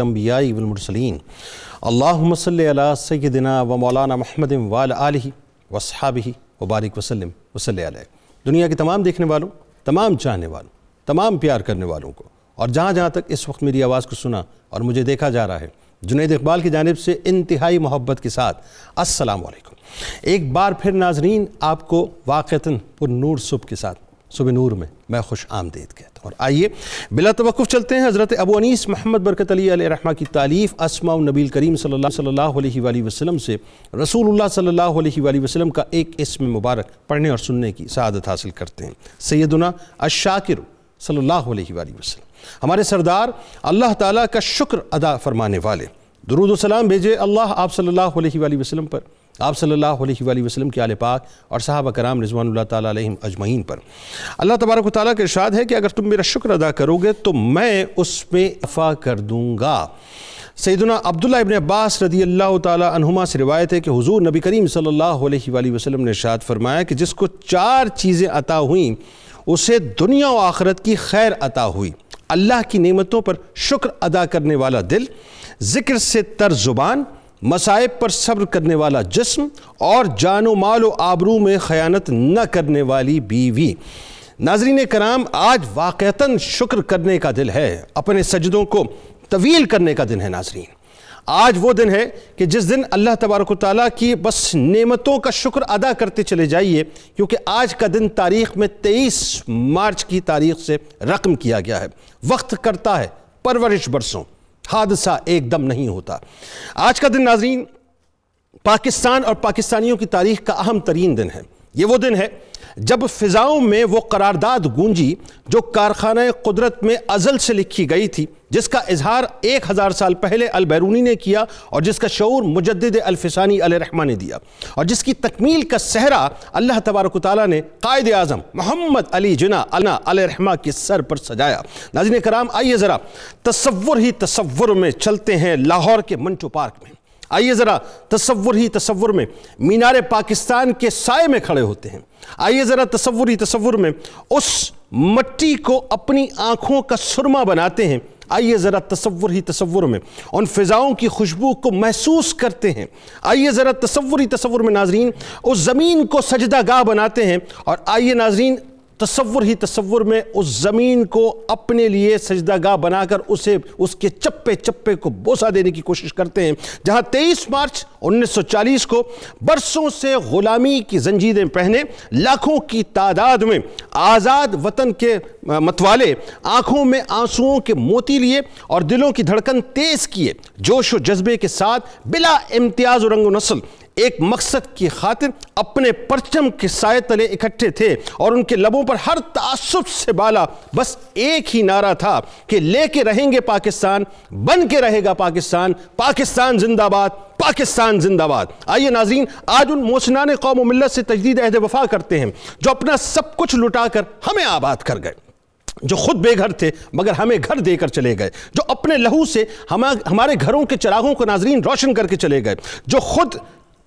अंबियाई वल मुरसलीन अल्लाहुम्मा सल्लि अला सय्यिदिना व मौलाना मुहम्मदिन व अला आलिहि व अस्हाबिहि व बारिक वसल्लम वसल्लि अलैहि दुनिया के तमाम देखने वालों तमाम चाहने वालों तमाम प्यार करने वालों को और जहाँ जहाँ तक इस वक्त मेरी आवाज़ को सुना और मुझे देखा जा रहा है जुनेद इकबाल की जानब से इंतहाई मोहब्बत के साथ अस्सलाम एक बार फिर नाजरीन आपको वाक़ता पुरनूर सुबह के साथ सुबह नूर में, मैं खुश आमदीद कहता हूँ। और आइए, बिला तवक़ुफ़ चलते हैं, हज़रत अबू अनीस मोहम्मद बरकत अली रहमा की तारीफ़ असमा नबील करीम सल्लल्लाहु अलैहि से, रसूलुल्लाह सल्लल्लाहु अलैहि वसल्लम का एक इसम मुबारक पढ़ने और सुनने की सआदत हासिल करते हैं। सैदुना अशाकिर अलैहि वसल्लम। हमारे सरदार, अल्लाह ताला का शुक्र अदा फरमाने वाले। दरूद सलाम भेजे अल्लाह आप सल्लल्लाहु अलैहि वसल्लम पर। आप सल्लल्लाहु अलैहि वसल्लम के आले पाक और साहब कराम ताला अलैहिम अजमईन पर। अल्लाह तबारक व तआला का इरशाद है कि अगर तुम मेरा शुक्र अदा करोगे तो मैं उसमें अफ़ा कर दूँगा। सैदना अब्दुल्ला इबन अब्बास रदी अल्लाह ताला अन्हुमा से रिवायत है कि हुजूर नबी करीम सल्लल्लाहु अलैहि वसल्लम ने इरशाद फरमाया कि जिसको चार चीज़ें अता हुई, उसे दुनिया व आखरत की खैर अता हुई। अल्लाह की नेमतों पर शुक्र अदा करने वाला दिल, ज़िक्र से तर ज़ुबान मसाइब पर सब्र करने वाला जिस्म और जानो माल आबरू में ख़यानत न करने वाली बीवी। नाजरीन कराम, आज वाक़ता शुक्र करने का दिल है, अपने सजदों को तवील करने का दिन है नाजरीन। आज वो दिन है कि जिस दिन अल्लाह तबारक ताली की बस नेमतों का शुक्र अदा करते चले जाइए, क्योंकि आज का दिन तारीख़ में तेईस मार्च की तारीख से रकम किया गया है। वक्त करता है परवरिश बरसों। हादसा एकदम नहीं होता। आज का दिन नाजरीन, पाकिस्तान और पाकिस्तानियों की तारीख का अहम तरीन दिन है। ये वो दिन है जब फिजाओं में वो करारदाद गूंजी, जो कारखाना कुदरत में अजल से लिखी गई थी जिसका इजहार एक हज़ार साल पहले अलबैरूनी ने किया और जिसका शूर मुजद अल्फिसानी रहमा ने दिया और जिसकी तकमील का सहरा अल्लाह तबारक ताली ने कायद आज़म मोहम्मद अली जना अना रहमा के सर पर सजाया। नाजिन कराम, आइए ज़रा तस्वुर ही तस्वुर में चलते हैं लाहौर के मंटो पार्क में। आइए ज़रा तस्वुर ही तस्वुर में मीनार पाकिस्तान के साय में खड़े होते हैं। आइए ज़रा तस्वुर ही तस्वुर में उस मट्टी को अपनी आँखों का सुरमा बनाते हैं। आइए ज़रा तस्वुर ही तस्वुर में। उन फ़िज़ाओं की खुशबू को महसूस करते हैं। आइए ज़रा तस्वुर ही तस्वुर में नाजरीन, उस ज़मीन को सजदा गाह बनाते हैं। और आइए नाजरीन तस्वुर ही तस्वुर में उस ज़मीन को अपने लिए सजदागाह बनाकर उसे, उसके चप्पे चप्पे को बोसा देने की कोशिश करते हैं। जहाँ 23 मार्च 1940 को बरसों से ग़ुलामी की जंजीरें पहने लाखों की तादाद में आज़ाद वतन के मतवाले आँखों में आंसुओं के मोती लिए और दिलों की धड़कन तेज़ किए। जोश व जज्बे के साथ बिला इम्तियाज़ रंग नस्ल एक मकसद की खातिर अपने परचम के साय तले इकट्ठे थे और उनके लबों पर हर तासुब से बाला बस एक ही नारा था कि लेके रहेंगे पाकिस्तान, बन के रहेगा पाकिस्तान पाकिस्तान जिंदाबाद पाकिस्तान जिंदाबाद। आइए नाजीन आज उन मोसनान कौम मिलत से तजदीद अहद वफा करते हैं, जो अपना सब कुछ लुटाकर हमें आबाद कर गए, जो खुद बेघर थे मगर हमें घर देकर चले गए, जो अपने लहू से हम, हमारे घरों के चरागों को नाजरीन रोशन करके चले गए, जो खुद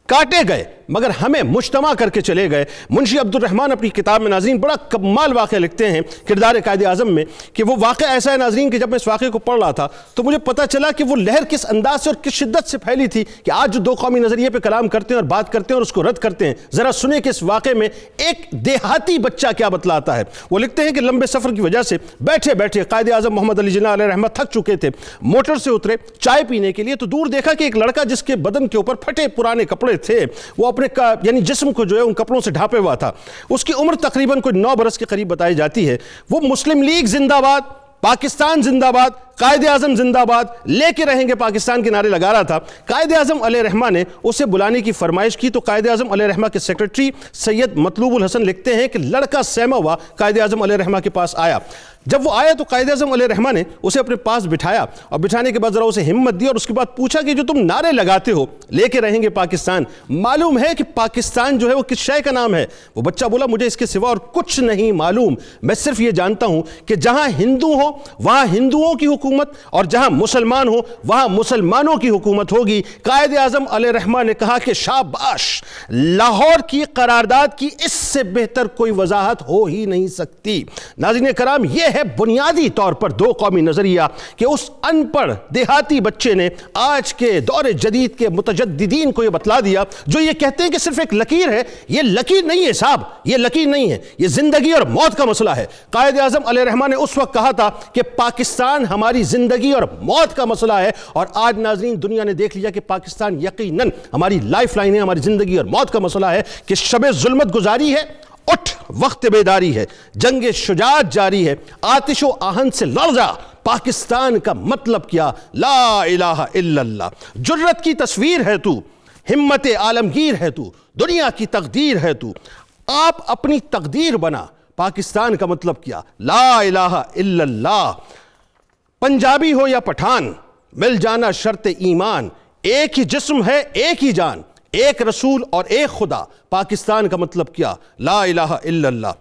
काटे गए, मगर हमें मुश्तमा करके चले गए। मुंशी अब्दुलरहमान अपनी किताब में नाजरीन बड़ा कमाल वाक़ लिखते हैं, किरदार कायद अज़म में, कि वो वाक़ ऐसा है नाजरीन कि जब मैं इस वाक़े को पढ़ रहा था तो मुझे पता चला कि वो लहर किस अंदाज से और किस शिद्दत से फैली थी कि आज जो दो कौमी नज़रिए पर कलाम करते हैं और बात करते हैं और उसको रद्द करते हैं। ज़रा सुने कि इस वाक़े में एक देहाती बच्चा क्या बतलाता है। वो लिखते हैं कि लंबे सफ़र की वजह से बैठे बैठे कायद अज़म मोहम्मद अली जना रहमत थक चुके थे, मोटर से उतरे चाय पीने के लिए तो दूर देखा कि एक लड़का जिसके बदन के ऊपर फटे पुराने कपड़े थे। वो अपने यानी जिस्म को जो है उन कपड़ों से ढापे हुआ था। उसकी उम्र तकरीबन कोई नौ बरस के करीब बताई जाती है। वो मुस्लिम लीग जिंदाबाद, पाकिस्तान जिंदाबाद कायद आज़म जिंदाबाद, लेके रहेंगे पाकिस्तान के नारे लगा रहा था। कायद आज़म रहमा ने उसे बुलाने की फरमाइश की। तो कायद आज़म रहमा के सेक्रेटरी सैयद मतलूबुल हसन लिखते हैं कि लड़का सहमा हुआ कायद आज़म रहमा के पास आया। जब वो आया तो कायद अजम रहमा ने उसे अपने पास बिठाया और बिठाने के बाद ज़रा उसे हिम्मत दी और उसके बाद पूछा कि जो तुम नारे लगाते हो, लेके रहेंगे पाकिस्तान। मालूम है कि पाकिस्तान जो है वो किस शय का नाम है? वो बच्चा बोला, मुझे इसके सिवा और कुछ नहीं मालूम। मैं सिर्फ़ ये जानता हूँ कि जहाँ हिंदू हो, वहाँ हिंदुओं की हुकूमत और जहाँ मुसलमान हो, वहाँ मुसलमानों की हुकूमत होगी। कायद आज़म रहमा ने कहा कि, शाबाश! लाहौर की करारदाद की इससे बेहतर कोई वजाहत हो ही नहीं सकती। नाजिन कराम यह है बुनियादी तौर पर दो कौमी नज़रिया कि उस अनपढ़ देहाती बच्चे ने आज के दौर जदीद के मुतजदीन को यह बतला दिया, जो ये कहते हैं कि सिर्फ़ एक लकीर है। ये लकीर नहीं है साहब, ये लकीर नहीं है। ये ज़िंदगी और मौत का मसला है। कायद आज़म रहमान ने उस वक्त कहा था कि पाकिस्तान हमारी ज़िंदगी और मौत का मसला है, और आज नाजरीन दुनिया ने देख लिया कि पाकिस्तान यकीनन हमारी लाइफ लाइन है, हमारी ज़िंदगी और मौत का मसला है कि शब जुलमत गुजारी है उठ, वक्त बेदारी है, जंग शुजात जारी है, आतिश आहन से लड़ जा, पाकिस्तान का मतलब क्या? ला इलाहा इल्लल्लाह। जुर्रत की तस्वीर है तू, हिम्मत आलमगीर है तू, दुनिया की तकदीर है तू। आप अपनी तकदीर बना, पाकिस्तान का मतलब क्या? ला इलाहा इल्लल्लाह। पंजाबी हो या पठान, मिल जाना शर्त ईमान, एक ही जिस्म है, एक ही जान। एक रसूल और एक खुदा। पाकिस्तान का मतलब क्या? ला इलाहा इल्लल्लाह।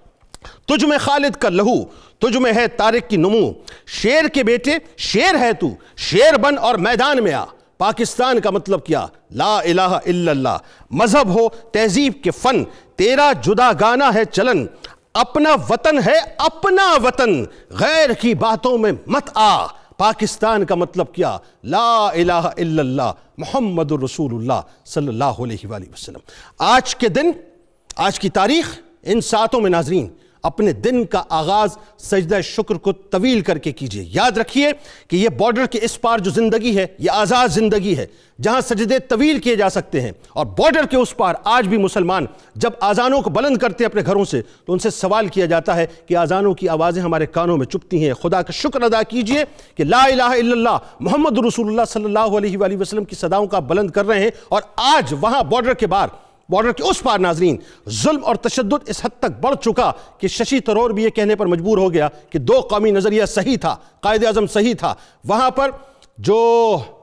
तुझ में खालिद का लहू, तुझ में है तारिक की नमू। शेर के बेटे, शेर है तू। शेर बन और मैदान में आ। पाकिस्तान का मतलब क्या? ला इलाहा इल्लल्लाह। मज़हब हो, तहजीब के फन। तेरा जुदा गाना है चलन। अपना वतन है अपना वतन। गैर की बातों में मत आ। पाकिस्तान का मतलब क्या? ला अला मोहम्मद रसूल सल्लल्लाहु अलैहि वसल्लम। आज के दिन, आज की तारीख इन सातों में नाजरीन अपने दिन का आगाज़ सजदा शुक्र को तवील करके कीजिए। याद रखिए कि यह बॉर्डर के इस पार जो ज़िंदगी है यह आज़ाद ज़िंदगी है, जहाँ सजदे तवील किए जा सकते हैं। और बॉर्डर के उस पार आज भी मुसलमान जब आज़ानों को बुलंद करते हैं अपने घरों से तो उनसे सवाल किया जाता है कि आज़ानों की आवाज़ें हमारे कानों में चुपती हैं। खुदा का शुक्र अदा कीजिए कि ला इला मोहम्मद रसूलुल्लाह सल्लल्लाहु अलैहि वसल्लम की सदाओं का बुलंद कर रहे हैं। और आज वहाँ बॉर्डर के बाहर बॉर्डर के उस पार नाजरीन, जुल्म और तशद इस हद तक बढ़ चुका कि शशि तरोर भी ये कहने पर मजबूर हो गया कि दो कौमी नज़रिया सही था, कायद अजम सही था। वहाँ पर जो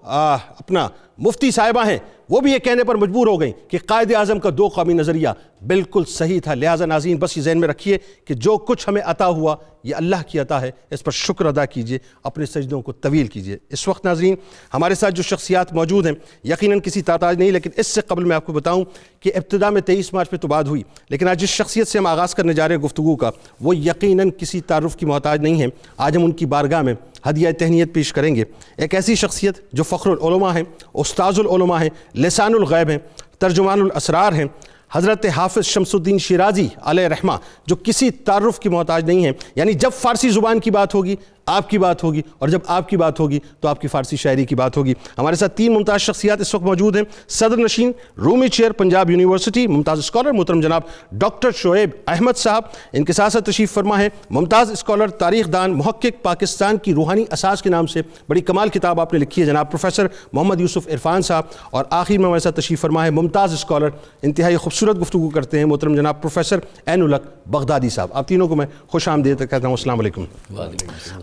आ, अपना मुफ्ती साहिबा हैं वो भी ये कहने पर मजबूर हो गई कि कायद अजम का दो कौमी नज़रिया बिल्कुल सही था। लिहाजा नाजीन बस ये जहन में रखिए कि जो कुछ हमें अता हुआ ये अल्लाह की अता है। इस पर शुक्र अदा कीजिए अपने सजदों को तवील कीजिए। इस वक्त नाजीन हमारे साथ जो शख्सियात मौजूद हैं यकीन किसी ताताज नहीं लेकिन इससे कबल मैं आपको बताऊँ कि इब्तदा में तेईस मार्च पर तो बात हुई लेकिन आज जिस शख्सियत से हम आगाज़ करने जा रहे हैं गुफ्तु का वो यकीन किसी तारफ़ की मोहताज नहीं है। आज हम उनकी बारगाह में हदिया तहनीत पेश करेंगे। एक ऐसी शख्सियत जो फ़ख्रमा हैं उस्ताज़ुलमा हैं लसानगैब हैं तर्जुमानसरार हैं, हज़रत हाफ़ शमसुद्दीन शराजी रहमा, जो किसी तारफ़ की मोहताज नहीं है। यानी जब फ़ारसी ज़ुबान की बात होगी आपकी बात होगी और जब आपकी बात होगी तो आपकी फ़ारसी शायरी की बात होगी। हमारे साथ तीन मुमताज़ शख्सियात इस वक्त मौजूद हैं। सदर नशीन Rumi chair Punjab university Mumtaz scholar मोहतरम जनाब डॉक्टर शोएब अहमद साहब। इनके साथ साथ तशीफ़ फरमा है। मुमताज़ स्कॉलर तारीख दान महक्क पाकिस्तान की रूहानी असास के नाम से बड़ी कमाल किताब आपने लिखी है जनाब। प्रोफेसर मोहम्मद यूसुफ इरफान साहब और आखिर में हमारे साथ तशीफ़ फरमा है मुमताज़ स्कॉलर। इंतहाई खूबसूरत गुफ्तु करते हैं मोहतरम जनाब प्रोफेसर एन उलक बगदादी साहब। आप तीनों को मैं खुश आमदेद कहता हूँ असल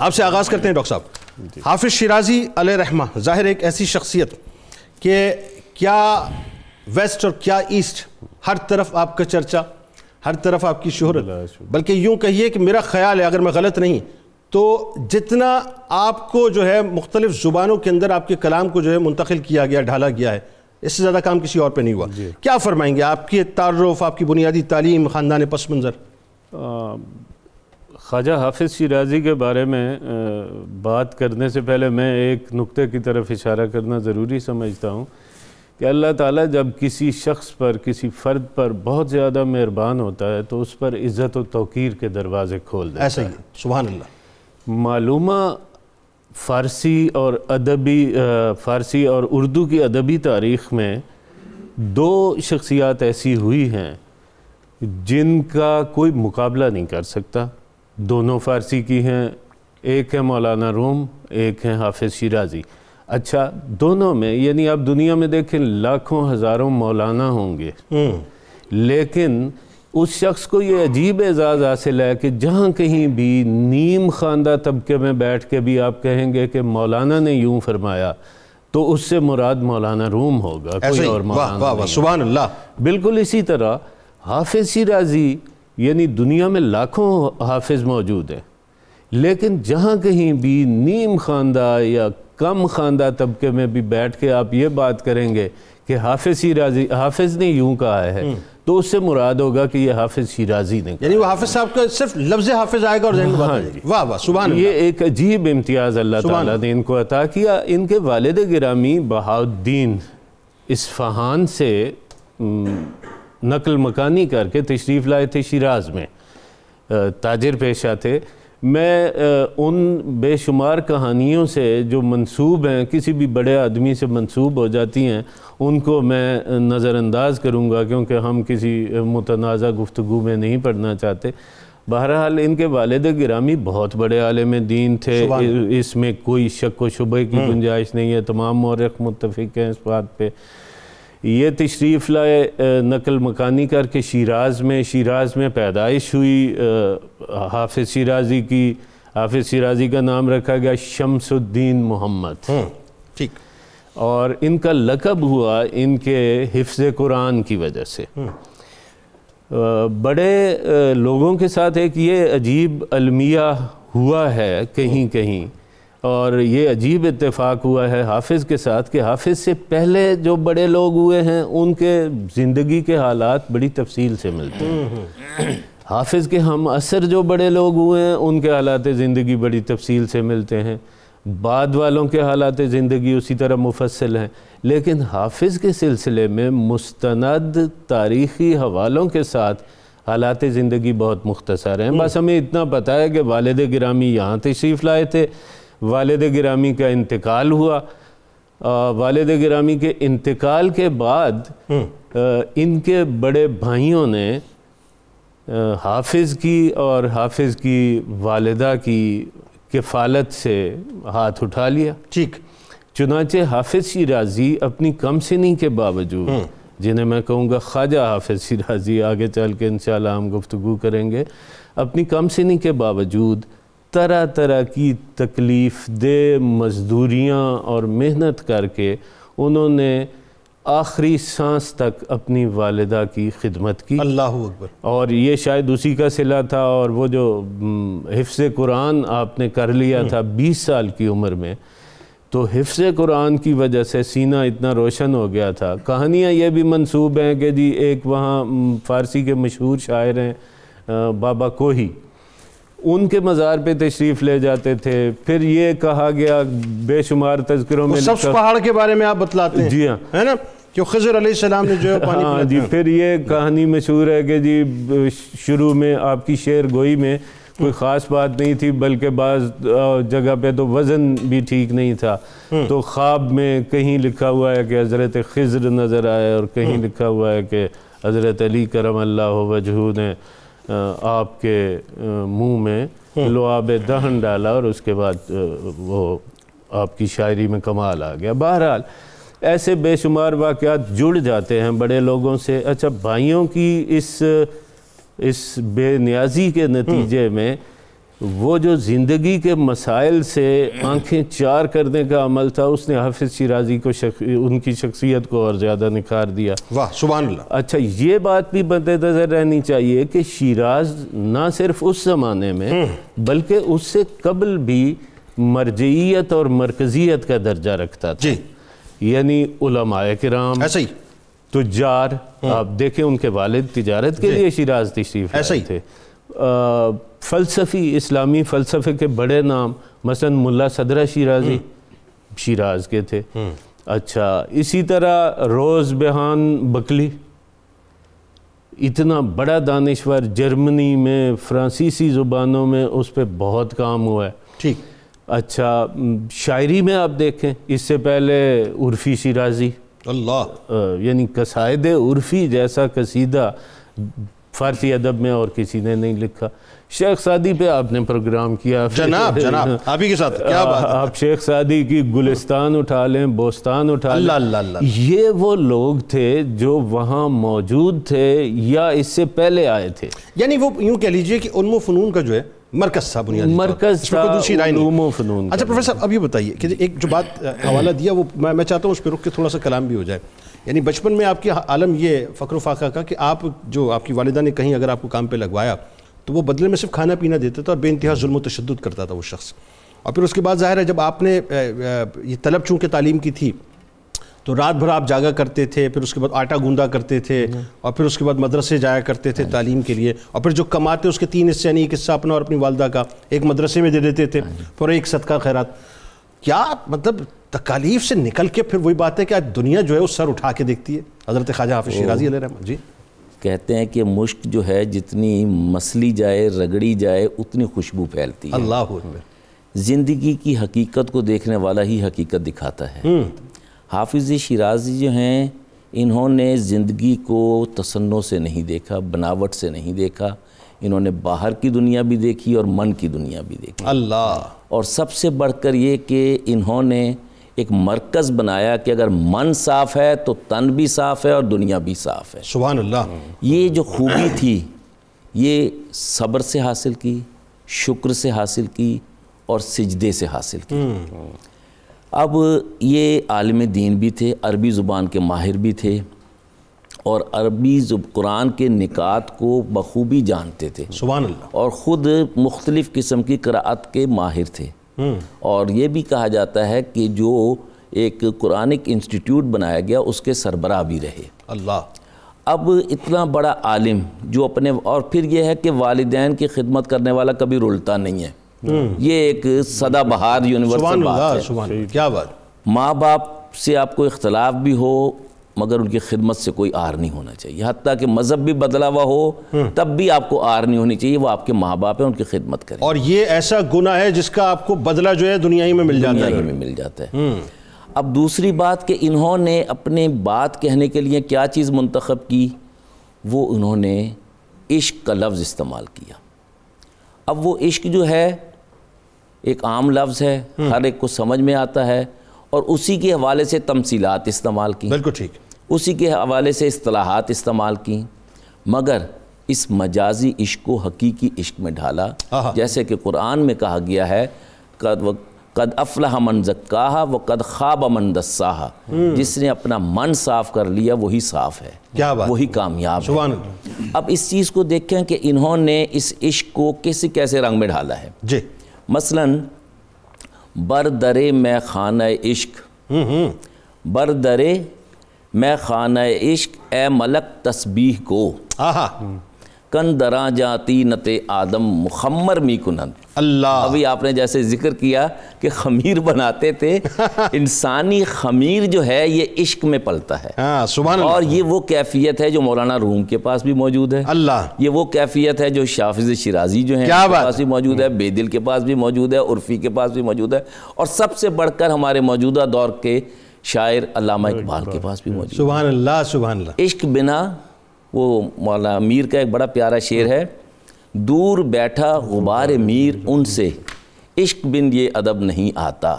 आपसे आगाज़ करते हैं डॉक्टर साहब। हाफिज़ शिराजी रहमा ज़ाहिर एक ऐसी शख्सियत कि क्या वेस्ट और क्या ईस्ट हर तरफ़ आपका चर्चा हर तरफ़ आपकी शोहरत। बल्कि यूँ कहिए कि मेरा ख्याल है अगर मैं गलत नहीं तो जितना आपको जो है मुख्तलिफ़ ज़ुबानों के अंदर आपके कलाम को जो है मुंतकिल किया गया ढाला गया है इससे ज़्यादा काम किसी और पे नहीं हुआ। क्या फरमाएँगे आपके तारफ़ आपकी बुनियादी तालीम ख़ानदान पस मंज़र ख्वाजा हाफिज़ शिराजी के बारे में बात करने से पहले मैं एक नुक्ते की तरफ़ इशारा करना ज़रूरी समझता हूँ कि अल्लाह ताला जब किसी शख्स पर किसी फ़र्द पर बहुत ज़्यादा मेहरबान होता है तो उस पर इज़्ज़त व तोक़ीर के दरवाज़े खोल देता ऐसा ही सुबह अल्लाह मालूम फ़ारसी और अदबी फ़ारसी और उर्दू की अदबी तारीख़ में दो शख्सियात ऐसी हुई हैं जिनका कोई मुकाबला नहीं कर सकता। दोनों फ़ारसी की हैं एक है मौलाना रूम एक है हाफिज़ शिराजी। अच्छा दोनों में यानी आप दुनिया में देखें लाखों हज़ारों मौलाना होंगे। लेकिन उस शख्स को ये अजीब एजाज़ हासिल है कि जहाँ कहीं भी नीम खानदा तबके में बैठ के भी आप कहेंगे कि मौलाना ने यूँ फरमाया तो उससे मुराद मौलाना रूम होगा कोई और मौलाना। सुबहान अल्लाह बिल्कुल इसी तरह हाफिज शिराजी यानी दुनिया में लाखों हाफिज मौजूद हैं। लेकिन जहाँ कहीं भी नीम खानदा या कम खानदा तबके में भी बैठ के आप ये बात करेंगे कि हाफिज शिराजी हाफिज ने यूँ कहा है तो उससे मुराद होगा कि ये हाफिज शिराजी ने यानी वो हाफिज साहब का सिर्फ़ लफ्ज हाफिज आएगा और हाँ वाह वाह सुबहान ये एक अजीब इम्तियाज़ अल्लाह ताला ने इनको अता किया। इनके वालद गिरामी बहाउद्दीन इस्फहान से हम्म, नकल मकानी करके तशरीफ़ लाए थे शिराज में। ताजर पेशा थे मैं उन बेशुमार कहानियों से जो मंसूब हैं किसी भी बड़े आदमी से मंसूब हो जाती हैं उनको मैं नज़रअंदाज करूँगा क्योंकि हम किसी मुतनाज़ा गुफ्तु में नहीं पढ़ना चाहते। बहरहाल इनके वालद गिरामी बहुत बड़े आलम दीन थे। इसमें कोई शक व शुबे की गुंजाइश नहीं है। तमाम मौरख मुतफिक हैं इस बात पे। ये तशरीफ़ लाए नकल मकानी करके शिराज में। शिराज में पैदाइश हुई हाफिज़ शिराजी की। हाफिज़ शिराजी का नाम रखा गया शमसुद्दीन मोहम्मद। हम्म, ठीक। और इनका लकब हुआ इनके हिफ्ज़ कुरान की वजह से। बड़े लोगों के साथ एक ये अजीब अलमिया हुआ है कहीं कहीं और ये अजीब इत्तेफाक हुआ है हाफिज़ के साथ कि हाफिज़ से पहले जो बड़े लोग हुए हैं उनके ज़िंदगी के हालात बड़ी तफसील से मिलते हैं। हाफिज़ के हम असर जो बड़े लोग हुए हैं उनके हालात ज़िंदगी बड़ी तफसील से मिलते हैं। बाद वालों के हालात ज़िंदगी उसी तरह मुफसल हैं। लेकिन हाफिज़ के सिलसिले में मुस्तनद तारीख़ी हवालों के साथ हालात ज़िंदगी बहुत मुख्तसर हैं। बस हमें इतना पता है कि वालद गिरामी यहाँ तशरीफ़ लाए थे वालिद गिरामी का इंतकाल हुआ। वालिद गिरामी के इंतकाल के बाद आ, इनके बड़े भाइयों ने हाफिज़ की और हाफिज़ की वालदा की किफ़ालत से हाथ उठा लिया। ठीक। चुनाचे हाफिज़ शिराजी अपनी कम सिनी के बावजूद जिन्हें मैं कहूँगा ख्वाजा हाफिज़ शिराजी आगे चल के इंशाल्लाह हम गुफ्तगू करेंगे अपनी कम सिनी के बावजूद तरह तरह की तकलीफ़ दे मज़दूरियाँ और मेहनत करके उन्होंने आखिरी सांस तक अपनी वालिदा की खिदमत की। अल्लाह अकबर। और ये शायद उसी का सिला था और वो जो हिफ्स कुरान आपने कर लिया था 20 साल की उम्र में तो हिफ्स कुरान की वजह से सीना इतना रोशन हो गया था। कहानियाँ ये भी मंसूब हैं कि जी एक वहाँ फ़ारसी के मशहूर शायर हैं बाबा कोही। उनके मज़ार पे तशरीफ़ ले जाते थे। फिर ये कहा गया बेशुमार तस्करों में लिखा- पहाड़ के बारे में आप बतलाते हैं। जी हाँ। है ना? कि खजर अलैहिस्सलाम ने जो है पानी हाँ जी फिर ये कहानी मशहूर है कि जी शुरू में आपकी शेर गोई में कोई ख़ास बात नहीं थी बल्कि बाज़ जगह पे तो वज़न भी ठीक नहीं था। तो ख्वाब में कहीं लिखा हुआ है कि हज़रत खजर नज़र आए और कहीं लिखा हुआ है कि हज़रत अली करम अल्लाह वजहू ने आपके मुँह में लुआब दहन डाला और उसके बाद वो आपकी शायरी में कमाल आ गया। बहरहाल ऐसे बेशुमार वाक़ जुड़ जाते हैं बड़े लोगों से। अच्छा भाइयों की इस इस बेनियाजी के नतीजे में वो जो ज़िंदगी के मसाइल से आँखें चार करने का अमल था उसने हाफिज़ शिराजी को शक, उनकी शख्सियत को और ज़्यादा निखार दिया। वाह अल्लाह अच्छा ये बात भी मद्देनज़र रहनी चाहिए कि शिराज ना सिर्फ़ उस ज़माने में बल्कि उससे कबल भी मरजियत और मरकज़ियत का दर्जा रखता था। जी। यानी उलमाए किराम ऐसे ही। तुजार आप देखें उनके वालिद तिजारत के लिए शिराज तशरीफ़ ऐसे ही। थे। फ़लसफ़ी इस्लामी फ़लसफ़े के बड़े नाम मसलन मुल्ला सदरा शिराजी शिराज के थे। अच्छा इसी तरह रोज़ बेहान बकली इतना बड़ा दानश्वर जर्मनी में फ्रांसीसी ज़ुबानों में उस पर बहुत काम हुआ है। ठीक। अच्छा शायरी में आप देखें इससे पहले उर्फ़ी शिराजी। अल्लाह। यानी कसायद उर्फ़ी जैसा कसीदा फारसी अदब में और किसी ने नहीं लिखा। शेख सादी पे आपने प्रोग्राम किया। जनाब जनाब आप ही के साथ क्या बात? आप शेख सादी की गुलिस्तान उठा लें बोस्तान उठा लें। अल्लाह अल्लाह अल्लाह। ये वो लोग थे जो वहाँ मौजूद थे या इससे पहले आए थे? यानी वो यूँ कह लीजिए कि उल्म फ़नून का जो है मरकज था बुनियादी मरकज था दूसरी राय नहीं। अच्छा प्रोफेसर अब ये बताइए कि एक जो बात हवाला दिया वो मैं मैं चाहता हूँ उस पर रुक के थोड़ा सा कलाम भी हो जाए। यानी बचपन में आपकी आलम ये फ़ख्र फाका का कि आप जो आपकी वालदा ने कहीं अगर आपको काम पर लगवाया तो वो बदले में सिर्फ़ खाना पीना देता था और बेानतहा जुल्म तशद करता था वो शख्स। और फिर उसके बाद ज़ाहिर है जब आपने ये तलब चूँकि तालीम की थी तो रात भर आप जागा करते थे फिर उसके बाद आटा गूंदा करते थे और फिर उसके बाद मदरसे जाया करते थे तालीम के लिए और फिर जो कमाते उसके तीन हिस्से यानी एक हिस्सा अपना और अपनी वालदा का एक मदरसे में दे देते थे फिर एक सदका खैरात। क्या मतलब तकालीफ से निकल के फिर वही बात है कि आज दुनिया जो है वो सर उठा के देखती है। हज़रत ख्वाजा हाफिज़ शिराजी अलैहि रहमत जी। कहते हैं कि मुश्क जो है जितनी मसली जाए रगड़ी जाए उतनी खुशबू फैलती है। अल्लाह ज़िंदगी की हकीकत को देखने वाला ही हकीकत दिखाता है। हाफिज़ शिराजी जो हैं इन्होंने ज़िंदगी को तसन्नो से नहीं देखा बनावट से नहीं देखा। इन्होंने बाहर की दुनिया भी देखी और मन की दुनिया भी देखी। अल्लाह। और सबसे बढ़कर ये कि इन्होंने एक मरकज़ बनाया कि अगर मन साफ़ है तो तन भी साफ़ है और दुनिया भी साफ़ है। सुबहान अल्लाह ये जो खूबी थी ये सब्र से हासिल की शुक्र से हासिल की और सिजदे से हासिल की। अब ये आलिम दीन भी थे अरबी ज़ुबान के माहिर भी थे और अरबी ज़ुब कुरान के निकात को बखूबी जानते थे। अल्लाह और ख़ुद मुख्तलिफ़ किस्म की करात के माहिर थे। और ये भी कहा जाता है कि जो एक कुरानिक इंस्टीट्यूट बनाया गया उसके सरबराह भी रहे। अल्लाह। अब इतना बड़ा आलिम जो अपने और फिर यह है कि वालिदैन की खिदमत करने वाला कभी रुलता नहीं है। ये एक सदाबहार यूनिवर्सल बात है। क्या बात? माँ बाप से आपको इख्तलाफ भी हो मगर उनकी खिदमत से कोई आर नहीं होना चाहिए। हती कि मज़हब भी बदला हुआ हो तब भी आपको आर नहीं होनी चाहिए वो आपके माँ बाप हैं उनकी खिदमत करें। और ये ऐसा गुना है जिसका आपको बदला जो है दुनिया ही में मिल जाता दुनिया ही। है में मिल जाता है। अब दूसरी बात कि इन्होंने अपने बात कहने के लिए क्या चीज़ मंतखब की? वो उन्होंने इश्क का लफ्ज़ इस्तेमाल किया। अब वो इश्क जो है एक आम लफ्ज़ है हर एक को समझ में आता है और उसी के हवाले से तमसीलात इस्तेमाल की। बिल्कुल ठीक। उसी के हवाले से असलाहत इस्तेमाल की मगर इस मजाजी इश्क को हकीकी इश्क में ढाला। जैसे कि कुरान में कहा गया है कद व कद अफलाह मन जक्काहा व कद ख्वाब मन दस्साहा। जिसने अपना मन साफ़ कर लिया वही साफ़ है। क्या बात। वही कामयाब है। अब इस चीज़ को देखें कि इन्होंने इस इश्क को किसी कैसे रंग में ढाला है। जी। मसलन बर दरे मैं खाना इश्क। बर दरे मैं खाना इश्क ए मलक तस्बीह को। कन दरा जाती नते आदम मुखम्मर मी कुनन। अल्लाह। अभी आपने जैसे ज़िक्र किया कि खमीर बनाते थे इंसानी खमीर जो है ये इश्क में पलता है। हाँ और ये वो कैफियत है जो मौलाना रूम के पास भी मौजूद है। अल्लाह। ये वो कैफियत है जो शाफिज शिराजी जो है क्या उनके बात पास भी मौजूद है बेदिल के पास भी मौजूद है उर्फी के पास भी मौजूद है। और सबसे बढ़कर हमारे मौजूदा दौर के शायर अलामा इकबाल के पास भी मौजूद सुबहान अल्लाह सुबहान अल्लाह है इश्क बिना वो मौलाना मीर का एक बड़ा प्यारा शेर है। दूर बैठा गुबार मीर उनसे। इश्क बिन ये अदब नहीं आता।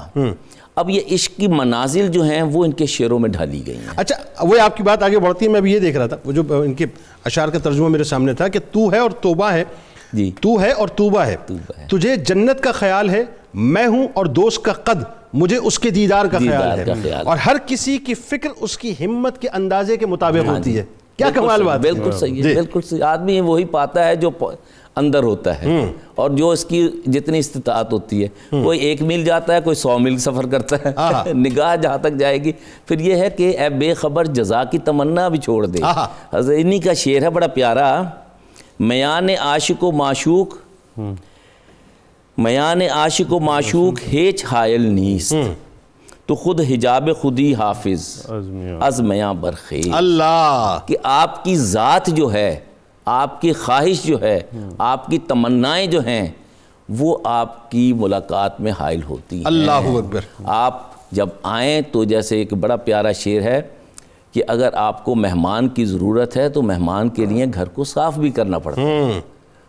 अब ये इश्क की मनाजिल जो हैं वो इनके शेरों में ढाली गई हैं। अच्छा वो आपकी बात आगे बढ़ती है मैं अभी ये देख रहा था। वो जो इनके अशार का तर्जुमा मेरे सामने था कि तू है और तोबा है। जी। तू है और तूबा है। तूबा है। तुझे जन्नत का ख्याल है मैं हूँ और दोस्त का कद। मुझे उसके दीदार का ख्याल है। ख्याल। और हर किसी की फ़िक्र उसकी हिम्मत के अंदाजे के मुताबिक हाँ होती है। क्या कमाल बात बिल्कुल सही है बिल्कुल सही। आदमी वही पाता है जो अंदर होता है। और जो इसकी जितनी इस्तात होती है कोई एक मील जाता है कोई सौ मील सफ़र करता है। निगाह जहाँ तक जाएगी। फिर यह है कि ए बेखबर जजा की तमन्ना भी छोड़ दे। इन्हीं का शेर है बड़ा प्यारा। मयान आशिक व माशूक। मयान आशिक व माशूक। हेच हायल नीस तो खुद हिजाब खुदी हाफिज। अजमया। बरखे अल्लाह। कि आपकी ज़ात जो है आपकी ख्वाहिश जो है आपकी तमन्नाएँ जो हैं वो आपकी मुलाकात में हायल होती हैं। अल्लाह अकबर। आप जब आएँ तो जैसे एक बड़ा प्यारा शेर है कि अगर आपको मेहमान की ज़रूरत है तो मेहमान के लिए घर को साफ़ भी करना पड़ता है।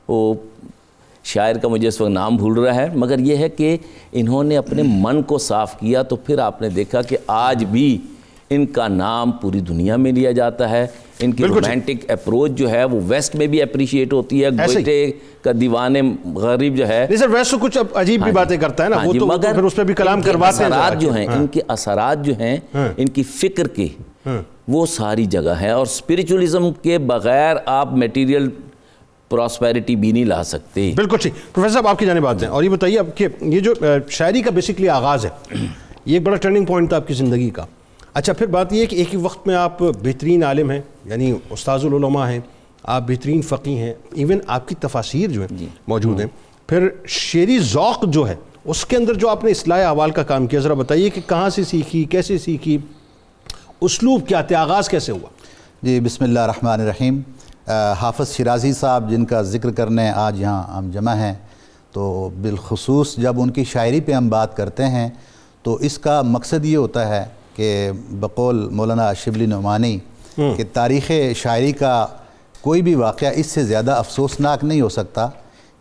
वो शायर का मुझे इस वक्त नाम भूल रहा है मगर यह है कि इन्होंने अपने मन को साफ़ किया तो फिर आपने देखा कि आज भी इनका नाम पूरी दुनिया में लिया जाता है। इनकी रोमांटिक अप्रोच जो है वो वेस्ट में भी अप्रिशिएट होती है। ही। गोइटे का दीवाने गरीब जो है सर वैसे कुछ अब अजीब भी बातें करता है ना हाँ वो तो, तो मगर फिर उस पर भी कलाम करवाते हैं जो हैं हाँ। इनके असरात जो हैं इनकी फ़िक्र के वो सारी जगह है। और स्पिरिचुअलिज्म के बगैर आप मटेरियल प्रॉस्पेरिटी भी नहीं ला सकते। बिल्कुल ठीक। प्रोफेसर साहब आपकी जाने बात। है और ये बताइए अब कि ये जो शायरी का बेसिकली आगाज़ है ये एक बड़ा टर्निंग पॉइंट था आपकी ज़िंदगी का। अच्छा फिर बात ये है कि एक ही वक्त में आप बेहतरीन आलिम हैं यानी उस्ताजुलमा हैं आप बेहतरीन फ़की हैं इवन आपकी तफासिर जो है मौजूद हैं। फिर शेरी ज़ौक़ जो है उसके अंदर जो आपने इसलाह अवाल का काम किया ज़रा बताइए कि कहाँ से सीखी कैसे सीखी उसलूब क्या थे आगाज़ कैसे हुआ? जी बिसमीम हाफ़ शराजी साहब जिनका ज़िक्र करने आज यहाँ हम जमा हैं तो बिलखसूस जब उनकी शायरी पे हम बात करते हैं तो इसका मकसद ये होता है कि बकौल मौलाना शिबली नुमानी कि तारीख़ शायरी का कोई भी वाक़ इससे ज़्यादा अफसोसनाक नहीं हो सकता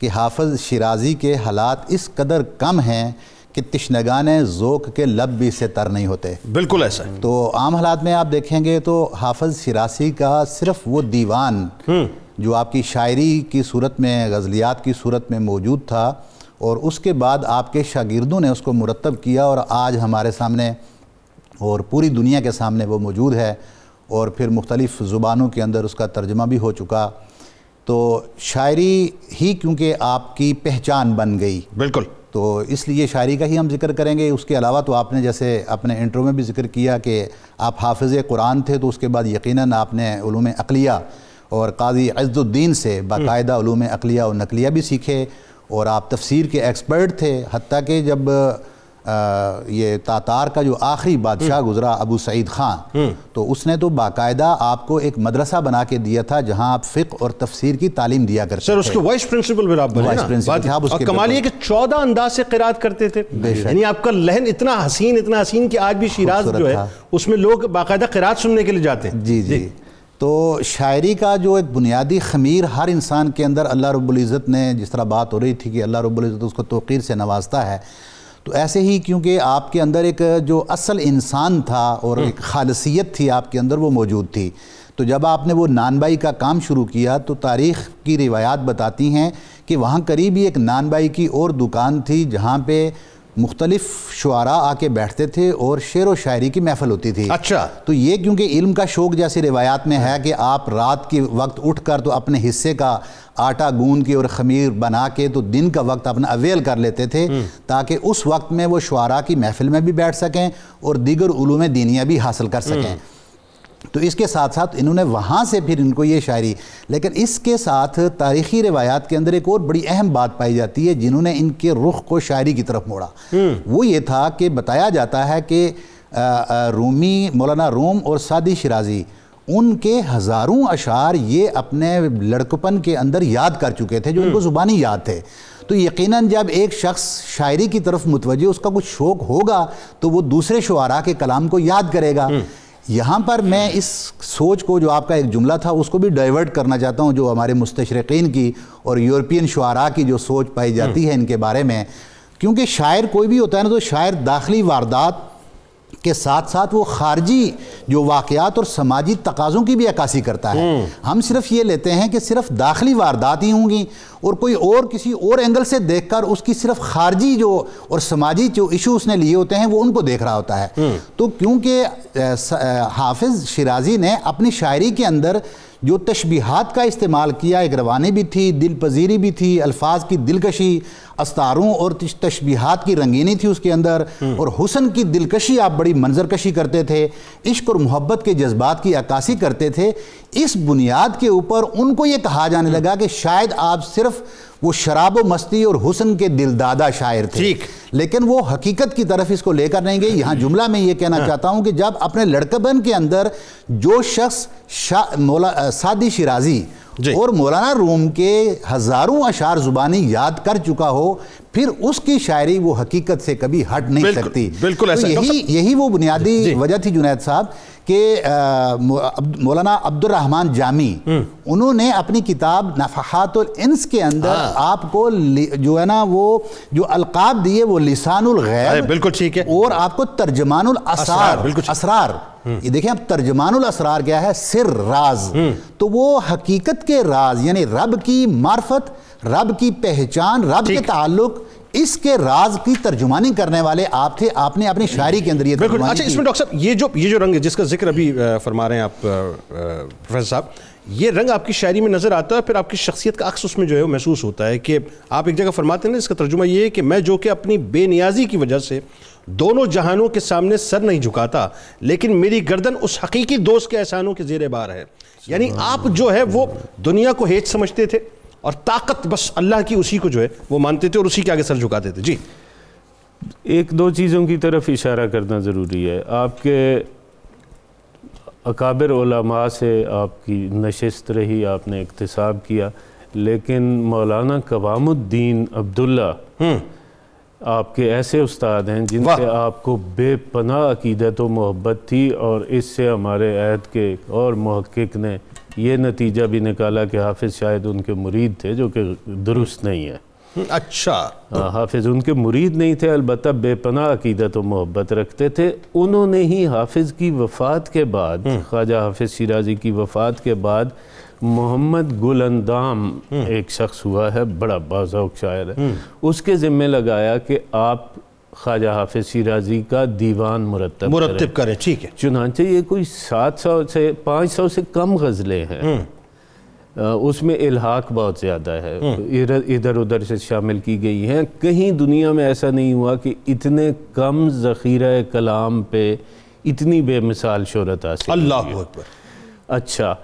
कि हाफज़ शराजी के हालात इस कदर कम हैं कि तिश्नगान ज़ोक के लब भी इससे तर नहीं होते। बिल्कुल ऐसा तो आम हालात में आप देखेंगे तो हाफज शिरासी का सिर्फ़ वो दीवान जो आपकी शायरी की सूरत में गज़लियात की सूरत में मौजूद था और उसके बाद आपके शागिर्दों ने उसको मुरतब किया और आज हमारे सामने और पूरी दुनिया के सामने वो मौजूद है और फिर मुख्तलिफ़ ज़ुबानों के अंदर उसका तर्जमा भी हो चुका। तो शायरी ही क्योंकि आपकी पहचान बन गई। बिल्कुल। तो इसलिए शायरी का ही हम ज़िक्र करेंगे। उसके अलावा तो आपने जैसे अपने इंटरव्यू में भी ज़िक्र किया कि आप हाफिज़ कुरान थे तो उसके बाद यकीनन आपने उलूम अक़लिया और काजी अज़ुद्दीन से बाकायदा उलूम अक़लिया और नकलिया भी सीखे और आप तफसीर के एक्सपर्ट थे। हती कि जब ये तातार का जो आखिरी बादशाह गुजरा अबू सईद ख़ान तो उसने तो बाकायदा आपको एक मदरसा बना के दिया था जहाँ आप फ़िक और तफसीर की तालीम दिया करते सर उसके वाइस प्रिंसिपल भी आप वाइस प्रिंसिपल आप उसके कमाल ये कि चौदह अंदाज से किरात करते थे। यानी आपका लहन इतना हसीन इतना हसीन कि आज भी शिराज जो है उसमें लोग बाकायदा किरात सुनने के लिए जाते हैं। जी। जी। तो शायरी का जो एक बुनियादी खमीर हर इंसान के अंदर अल्लाह रब्बुल इज़्ज़त ने जिस तरह बात हो रही थी कि अल्लाह रब्बुल इज़्ज़त उसको तोक़ीर से नवाजता है तो ऐसे ही क्योंकि आपके अंदर एक जो असल इंसान था और एक खालसियत थी आपके अंदर वो मौजूद थी। तो जब आपने वो नानबाई का काम शुरू किया तो तारीख़ की रिवायात बताती हैं कि वहाँ करीब ही एक नानबाई की और दुकान थी जहाँ पे मुख्तलिफ़ शुरा आके बैठते थे और शेर व शायरी की महफल होती थी। अच्छा। तो ये क्योंकि इल्म का शौक जैसी रिवायात में है कि आप रात के वक्त उठ कर तो अपने हिस्से का आटा गूंद के और खमीर बना के तो दिन का वक्त अपना अवेल कर लेते थे ताकि उस वक्त में वो शुरा की महफिल में भी बैठ सकें और दीगर उलूम दीनिया भी हासिल कर सकें। तो इसके साथ साथ इन्होंने वहाँ से फिर इनको ये शायरी लेकिन इसके साथ तारीख़ी रिवायात के अंदर एक और बड़ी अहम बात पाई जाती है जिन्होंने इनके रुख को शायरी की तरफ़ मोड़ा। वो ये था कि बताया जाता है कि रूमी मौलाना रूम और सादी शराजी उनके हज़ारों अशार ये अपने लड़कपन के अंदर याद कर चुके थे जो इनको ज़ुबानी याद थे। तो यकीनन जब एक शख्स शायरी की तरफ़ मुतवजह उसका कुछ शौक़ होगा तो वो दूसरे शुरा के कलाम को याद करेगा। यहाँ पर मैं इस सोच को जो आपका एक जुमला था उसको भी डाइवर्ट करना चाहता हूँ जो हमारे मुस्तरकिन की और यूरोपियन शुरा की जो सोच पाई जाती है इनके बारे में। क्योंकि शायर कोई भी होता है ना तो शायर दाखिली वारदात के साथ साथ वो खारजी जो वाक़यात और समाजी तकाज़ों की भी अक्सी करता है। हम सिर्फ़ ये लेते हैं कि सिर्फ़ दाखिली वारदात ही होंगी और कोई और किसी और एंगल से देखकर उसकी सिर्फ़ खारजी जो और समाजी जो इशू उसने लिए होते हैं वो उनको देख रहा होता है। तो क्योंकि हाफिज़ शिराजी ने अपनी शायरी के अंदर जो तशबीहात का इस्तेमाल किया एक रवानी भी थी दिल पजीरी भी थी अल्फाज की दिलकशी अस्तारों और तश- तशबीहात की रंगीनी थी उसके अंदर और हुसन की दिलकशी आप बड़ी मंजरकशी करते थे इश्क और मोहब्बत के जज्बात की अक्सी करते थे इस बुनियाद के ऊपर उनको ये कहा जाने लगा कि शायद आप सिर्फ़ वो शराब व मस्ती और हुसन के दिलदादा शायर थे ठीक। लेकिन वो हकीकत की तरफ़ इसको लेकर नहीं गए यहाँ जुमला में ये कहना चाहता हूँ कि जब अपने लड़कपन के अंदर जो शख्स शा- मौला सादी शिराजी। और मौलाना रूम के हज़ारों अशार जुबानी याद कर चुका हो फिर उसकी शायरी वो हकीकत से कभी हट नहीं बिल्कुल, सकती। बिल्कुल तो ऐसा तो यही यही वो बुनियादी वजह थी जुनेद साहब कि मौलाना अब्दुलरहमान जामी उन्होंने अपनी किताब नफ़हातुल इंस के अंदर हाँ। आपको जो है ना वो जो अलकाब दिए वो लिसानुल गैब बिल्कुल ठीक है। और आपको तर्जमानुल असरार, असरार बिल्कुल असरार। ये देखें अब तर्जमानुल असरार क्या है? सिर राज। तो वो हकीकत के राज यानी रब की मार्फत रब की पहचान रब के ताल्लुक इसके राज की तर्जुमानी करने वाले आप थे आपने अपनी शायरी के अंदर ये बिल्कुल। अच्छा इसमें डॉक्टर साहब ये जो ये जो रंग है जिसका ज़िक्र अभी फरमा रहे हैं आप प्रोफेसर साहब ये रंग आपकी शायरी में नज़र आता है फिर आपकी शख्सियत का अक्स उसमें जो है वो महसूस होता है कि आप एक जगह फरमाते हैं ना इसका तर्जुमा ये है कि मैं जो कि अपनी बेनियाजी की वजह से दोनों जहानों के सामने सर नहीं झुकाता लेकिन मेरी गर्दन उस हकीकी दोस्त के एहसानों के जेर बार है। यानी आप जो है वो दुनिया को हेच समझते थे। और ताकत बस अल्लाह की उसी को जो है वो मानते थे और उसी के आगे सर झुकाते थे। जी। एक दो चीज़ों की तरफ़ इशारा करना ज़रूरी है। आपके अकाबिर उलमा से आपकी नशस्त रही आपने इकतसाब किया लेकिन मौलाना कवामुद्दीन अब्दुल्ला आपके ऐसे उस्ताद हैं जिनसे आपको बेपनाह अकीदत व मोहब्बत थी और इससे हमारे अहद के और महक्क ने ये नतीजा भी निकाला कि हाफिज़ शायद उनके मुरीद थे जो कि दुरुस्त नहीं है। हम्म, अच्छा। हाँ, हाफिज़ उनके मुरीद नहीं थे अलबत्त बेपनाह अकीदत व मोहब्बत रखते थे। उन्होंने ही हाफिज़ की वफ़ात के बाद ख्वाजा हाफिज़ शिराजी की वफ़ात के बाद मोहम्मद गुल अंदाम एक शख्स हुआ है बड़ा बाज़ौक शायर है। उसके ज़िम्मे लगाया कि आप ख्वाजा हाफिज़ शिराजी का दीवान मुरतब मुरतब करें ठीक है। चुनाचे ये कोई सात सौ से पाँच सौ से कम गज़लें हैं। उसमें इलाहाक बहुत ज़्यादा है। इधर इधर उधर से शामिल की गई हैं। कहीं दुनिया में ऐसा नहीं हुआ कि इतने कम ज़ख़ीरा कलाम पे इतनी बेमिसाल शोहरत हासिल अल्लाह अच्छा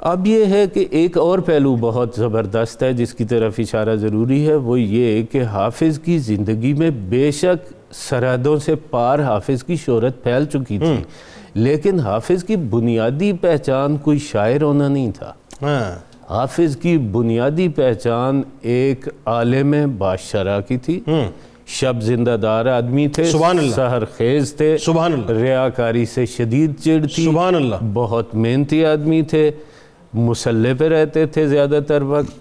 अब ये है कि एक और पहलू बहुत ज़बरदस्त है जिसकी तरफ़ इशारा ज़रूरी है वो ये कि हाफिज़ की ज़िंदगी में बेशक सरहदों से पार हाफिज़ की शोहरत फैल चुकी थी लेकिन हाफिज़ की बुनियादी पहचान कोई शायर होना नहीं था। हाँ। हाफिज़ की बुनियादी पहचान एक आलम बादशाह की थी। शब जिंदादार आदमी थे। सहर खेज थे रियाकारी से शदीद चिड़ थी बहुत मेहनती आदमी थे मुसल्ले पे रहते थे ज़्यादातर वक्त।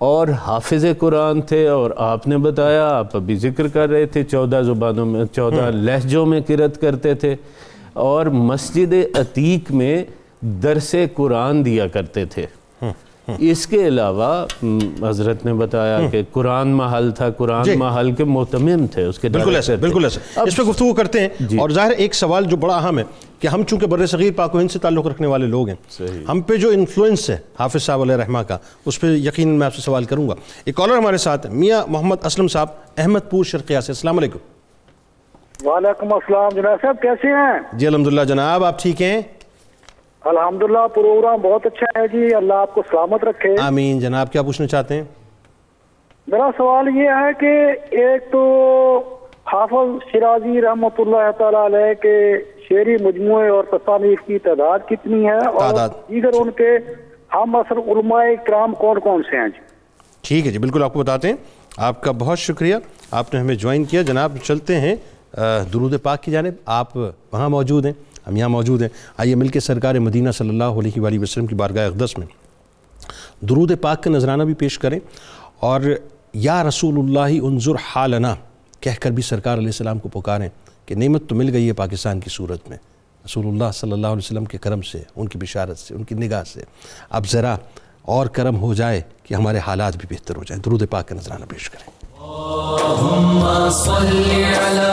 और हाफिज़ कुरान थे और आपने बताया आप अभी ज़िक्र कर रहे थे चौदह ज़ुबानों में चौदह लहजों में किरत करते थे। और मस्जिद अतीक में दरस कुरान दिया करते थे। इसके अलावा हम्म, हज़रत ने बताया कि कुरान महल था कुरान महल के मोतमिम थे उसके बिल्कुल ऐसा। बिल्कुल ऐसा। इस पर गुफ्तु करते हैं। और ज़ाहिर एक सवाल जो बड़ा अहम है कि हम चूँकि बर सग़ीर पाक हिंद से ताल्लुक़ रखने वाले लोग हैं हम पे जो इन्फ्लुएंस है हाफिज़ साहब रहमा का उस पर यकीन मैं आपसे सवाल करूँगा। एक कॉलर हमारे साथ है, मियाँ मोहम्मद असलम साहब अहमदपुर शर्किया से। अस्सलाम वालेकुम। वालेकुम जनाब साहब कैसे हैं? जी अलहमदिल्ला जनाब आप ठीक हैं? अल्हम्दुलिल्लाह प्रोग्राम बहुत अच्छा है जी। अल्लाह आपको सलामत रखे। आमीन। जनाब क्या पूछना चाहते हैं? मेरा सवाल ये है कि एक तो हाफिज शिराजी अलैह के शेरी मजमुए और तसानीफ की तादाद कितनी है? और। दीगर उनके हम असर उलमाए कराम कौन कौन से हैं जी? ठीक है जी बिल्कुल आपको बताते हैं। आपका बहुत शुक्रिया। आपने हमें ज्वाइन किया। जनाब चलते हैं दुरूद पाक की जानिब। आप वहाँ मौजूद हैं। हम यहाँ मौजूद हैं। आइए मिल के सरकार मदीना सल्ला वसलम की बारगाह अकदस में दरूद पाक का नजराना भी पेश करें और या रसूल उनजुर हालना कहकर भी सरकार सलाम को पुकारें कि नेमत तो मिल गई है पाकिस्तान की सूरत में। रसूलुल्लाह सल्लल्लाहु अलैहि वसल्लम के करम से, उनकी बिशारत से, उनकी निगाह से अब ज़रा और करम हो जाए कि हमारे हालात भी बेहतर हो जाएँ। दरूद पाक का नजराना पेश करें। सल्ली अला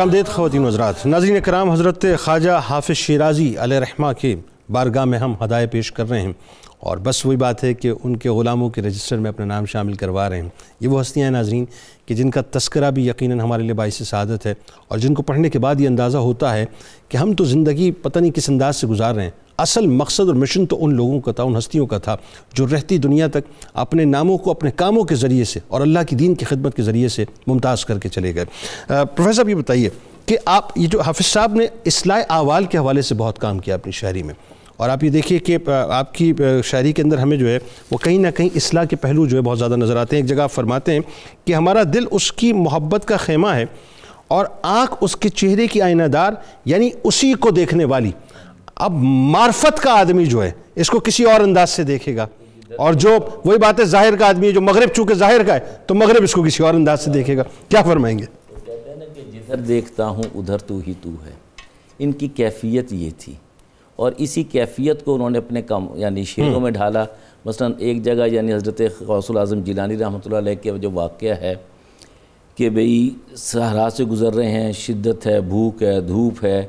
आमदेद ख़वातीन हजरात नाजीन कराम हज़रत ख्वाजा हाफिज़ शराजी रहमा के बारगाह में हम हदाय पेश कर रहे हैं और बस वही बात है कि उनके ग़ुलामों के रजिस्टर में अपना नाम शामिल करवा रहे हैं ये वो हस्तियाँ नाजरीन कि जिनका तस्करा भी यकीन हमारे लिए बाईस सदत है और जिनको पढ़ने के बाद ये अंदाज़ा होता है कि हम तो ज़िंदगी पता नहीं किस अंदाज से गुजार रहे हैं असल मकसद और मिशन तो उन लोगों का था, उन हस्तियों का था, जो रहती दुनिया तक अपने नामों को, अपने कामों के ज़रिए से और अल्लाह की दीन की खिदमत के ज़रिए से मुमताज़ करके चले गए। प्रोफेसर ये बताइए कि आप, ये जो हाफिज़ साहब ने इसलाह आवाल के हवाले से बहुत काम किया अपनी शायरी में और आप ये देखिए कि आपकी शायरी के अंदर हमें जो है, वो कहीं ना कहीं असलाह के पहलू जो है बहुत ज़्यादा नज़र आते हैं। एक जगह आप फरमाते हैं कि हमारा दिल उसकी मोहब्बत का खेमा है और आँख उसके चेहरे की आईनादार यानी उसी को देखने वाली अब मार्फत का आदमी जो है इसको किसी और अंदाज से देखेगा। और जो वही बात है ज़ाहिर का आदमी है जो मगरब चूँकि ज़ाहिर का है तो मगरब इसको किसी और अंदाज से देखेगा। क्या फरमाएँगे? जिधर देखता हूँ उधर तू ही तू है। इनकी कैफियत ये थी। और इसी कैफियत को उन्होंने अपने कम यानी शेरों में ढाला। मसलन एक जगह यानी हज़रत गौसल आज़म जिलानी रहमत के जो वाक़ है कि भाई सहरा से गुज़र रहे हैं शिद्दत है भूख है धूप है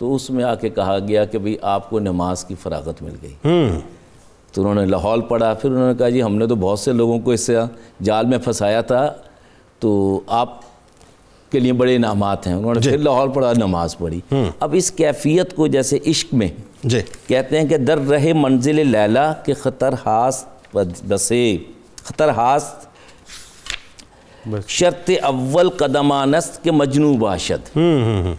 तो उसमें आके कहा गया कि भाई आपको नमाज़ की फरागत मिल गई। हम्म। तो उन्होंने लाहौल पढ़ा फिर उन्होंने कहा जी हमने तो बहुत से लोगों को इससे जाल में फंसाया था तो आप के लिए बड़े इनाम हैं। उन्होंने फिर लाहौल पढ़ा नमाज़ पढ़ी। हम्म। अब इस कैफियत को जैसे इश्क में जी। कहते हैं कि दर रहे मंजिल लैला के ख़तर हास बसे ख़तर हास शर्त अव्वल कदमानस्त के मजनू बाशद हम्म,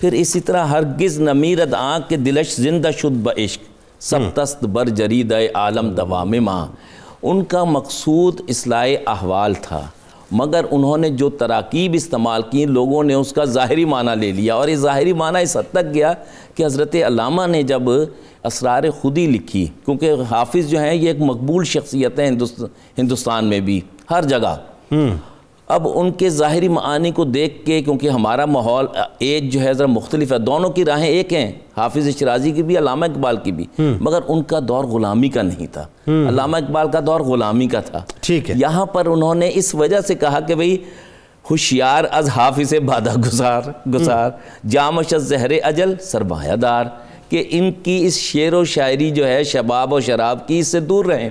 फिर इसी तरह हरगिज़ नमीरद आँख के दिलश ज़िंदा शुद्ध ब इश्क, सबतस्त बर जरीद आलम दवाम माँ उनका मकसूद असलाह अहवाल था, मगर उन्होंने जो तराकीब इस्तेमाल की, लोगों ने उसका ज़ाहरी माना ले लिया, और ये ज़ाहरी माना इस हद तक गया कि हज़रत अलामा ने जब असरार खुदी लिखी, क्योंकि हाफिज़ जो हैं, ये एक मकबूल शख्सियत है हिंदुस्तान में भी, हर जगह हम्म। अब उनके ज़ाहरी मानी को देख के क्योंकि हमारा माहौल एज जो है ज़रा मुख्तलिफ़ है। दोनों की राहें एक हैं हाफिज़ शराजी की भी अलामा इकबाल की भी। हम्म। मगर उनका दौर ग़ुलामी का नहीं था। हम्म। अलामा इकबाल का दौर ग़ुलामी का था। ठीक है। यहाँ पर उन्होंने इस वजह से कहा कि भाई होशियार अज हाफिज बादा गुजार गुजार हम्म। जामश जहर अजल सरमायादार। कि इनकी इस शेर व शायरी जो है शबाब और शराब की इससे दूर रहें।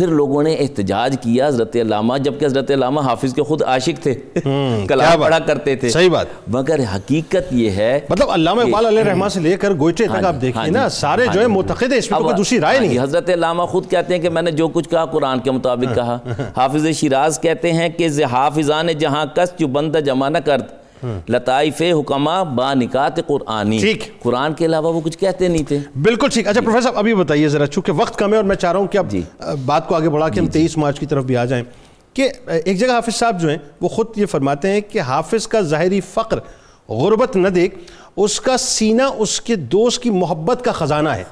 फिर लोगों ने एहतजाज किया हज़रत लामा जबकि हज़रत लामा हाफिज के खुद आशिक थे। हम्म, कलाम पढ़ा करते थे। सही बात। मगर हकीकत ये है मतलब अल्लामा इकबाल रहमा से लेकर गोइटे तक हाँ आप देखिए हाँ ना सारे जो है हाँ मुतखद है दूसरी राय नहीं हज़रत लामा खुद कहते हैं कि मैंने जो कुछ कहा कुरान के मुताबिक कहा। हाफिज शिराज कहते हैं कि हाफिजा ने जहाँ कस जो बंद जमाना कर लताइफ हुकमा बानिकात कुरानी। ठीक। कुरान के अलावा वो कुछ कहते नहीं थे। बिल्कुल ठीक। अच्छा प्रोफेसर अभी बताइए ज़रा चूँकि वक्त कम है और मैं चाह रहा हूँ कि अब बात को आगे बढ़ा के हम तेईस मार्च की तरफ़ भी आ जाएँ। कि एक जगह हाफिज़ साहब जो हैं वो ख़ुद ये फरमाते हैं कि हाफिज़ का ज़ाहरी फ़ख्र गुरबत न देख उसका सीना उसके दोस्त की मोहब्बत का ख़जाना है।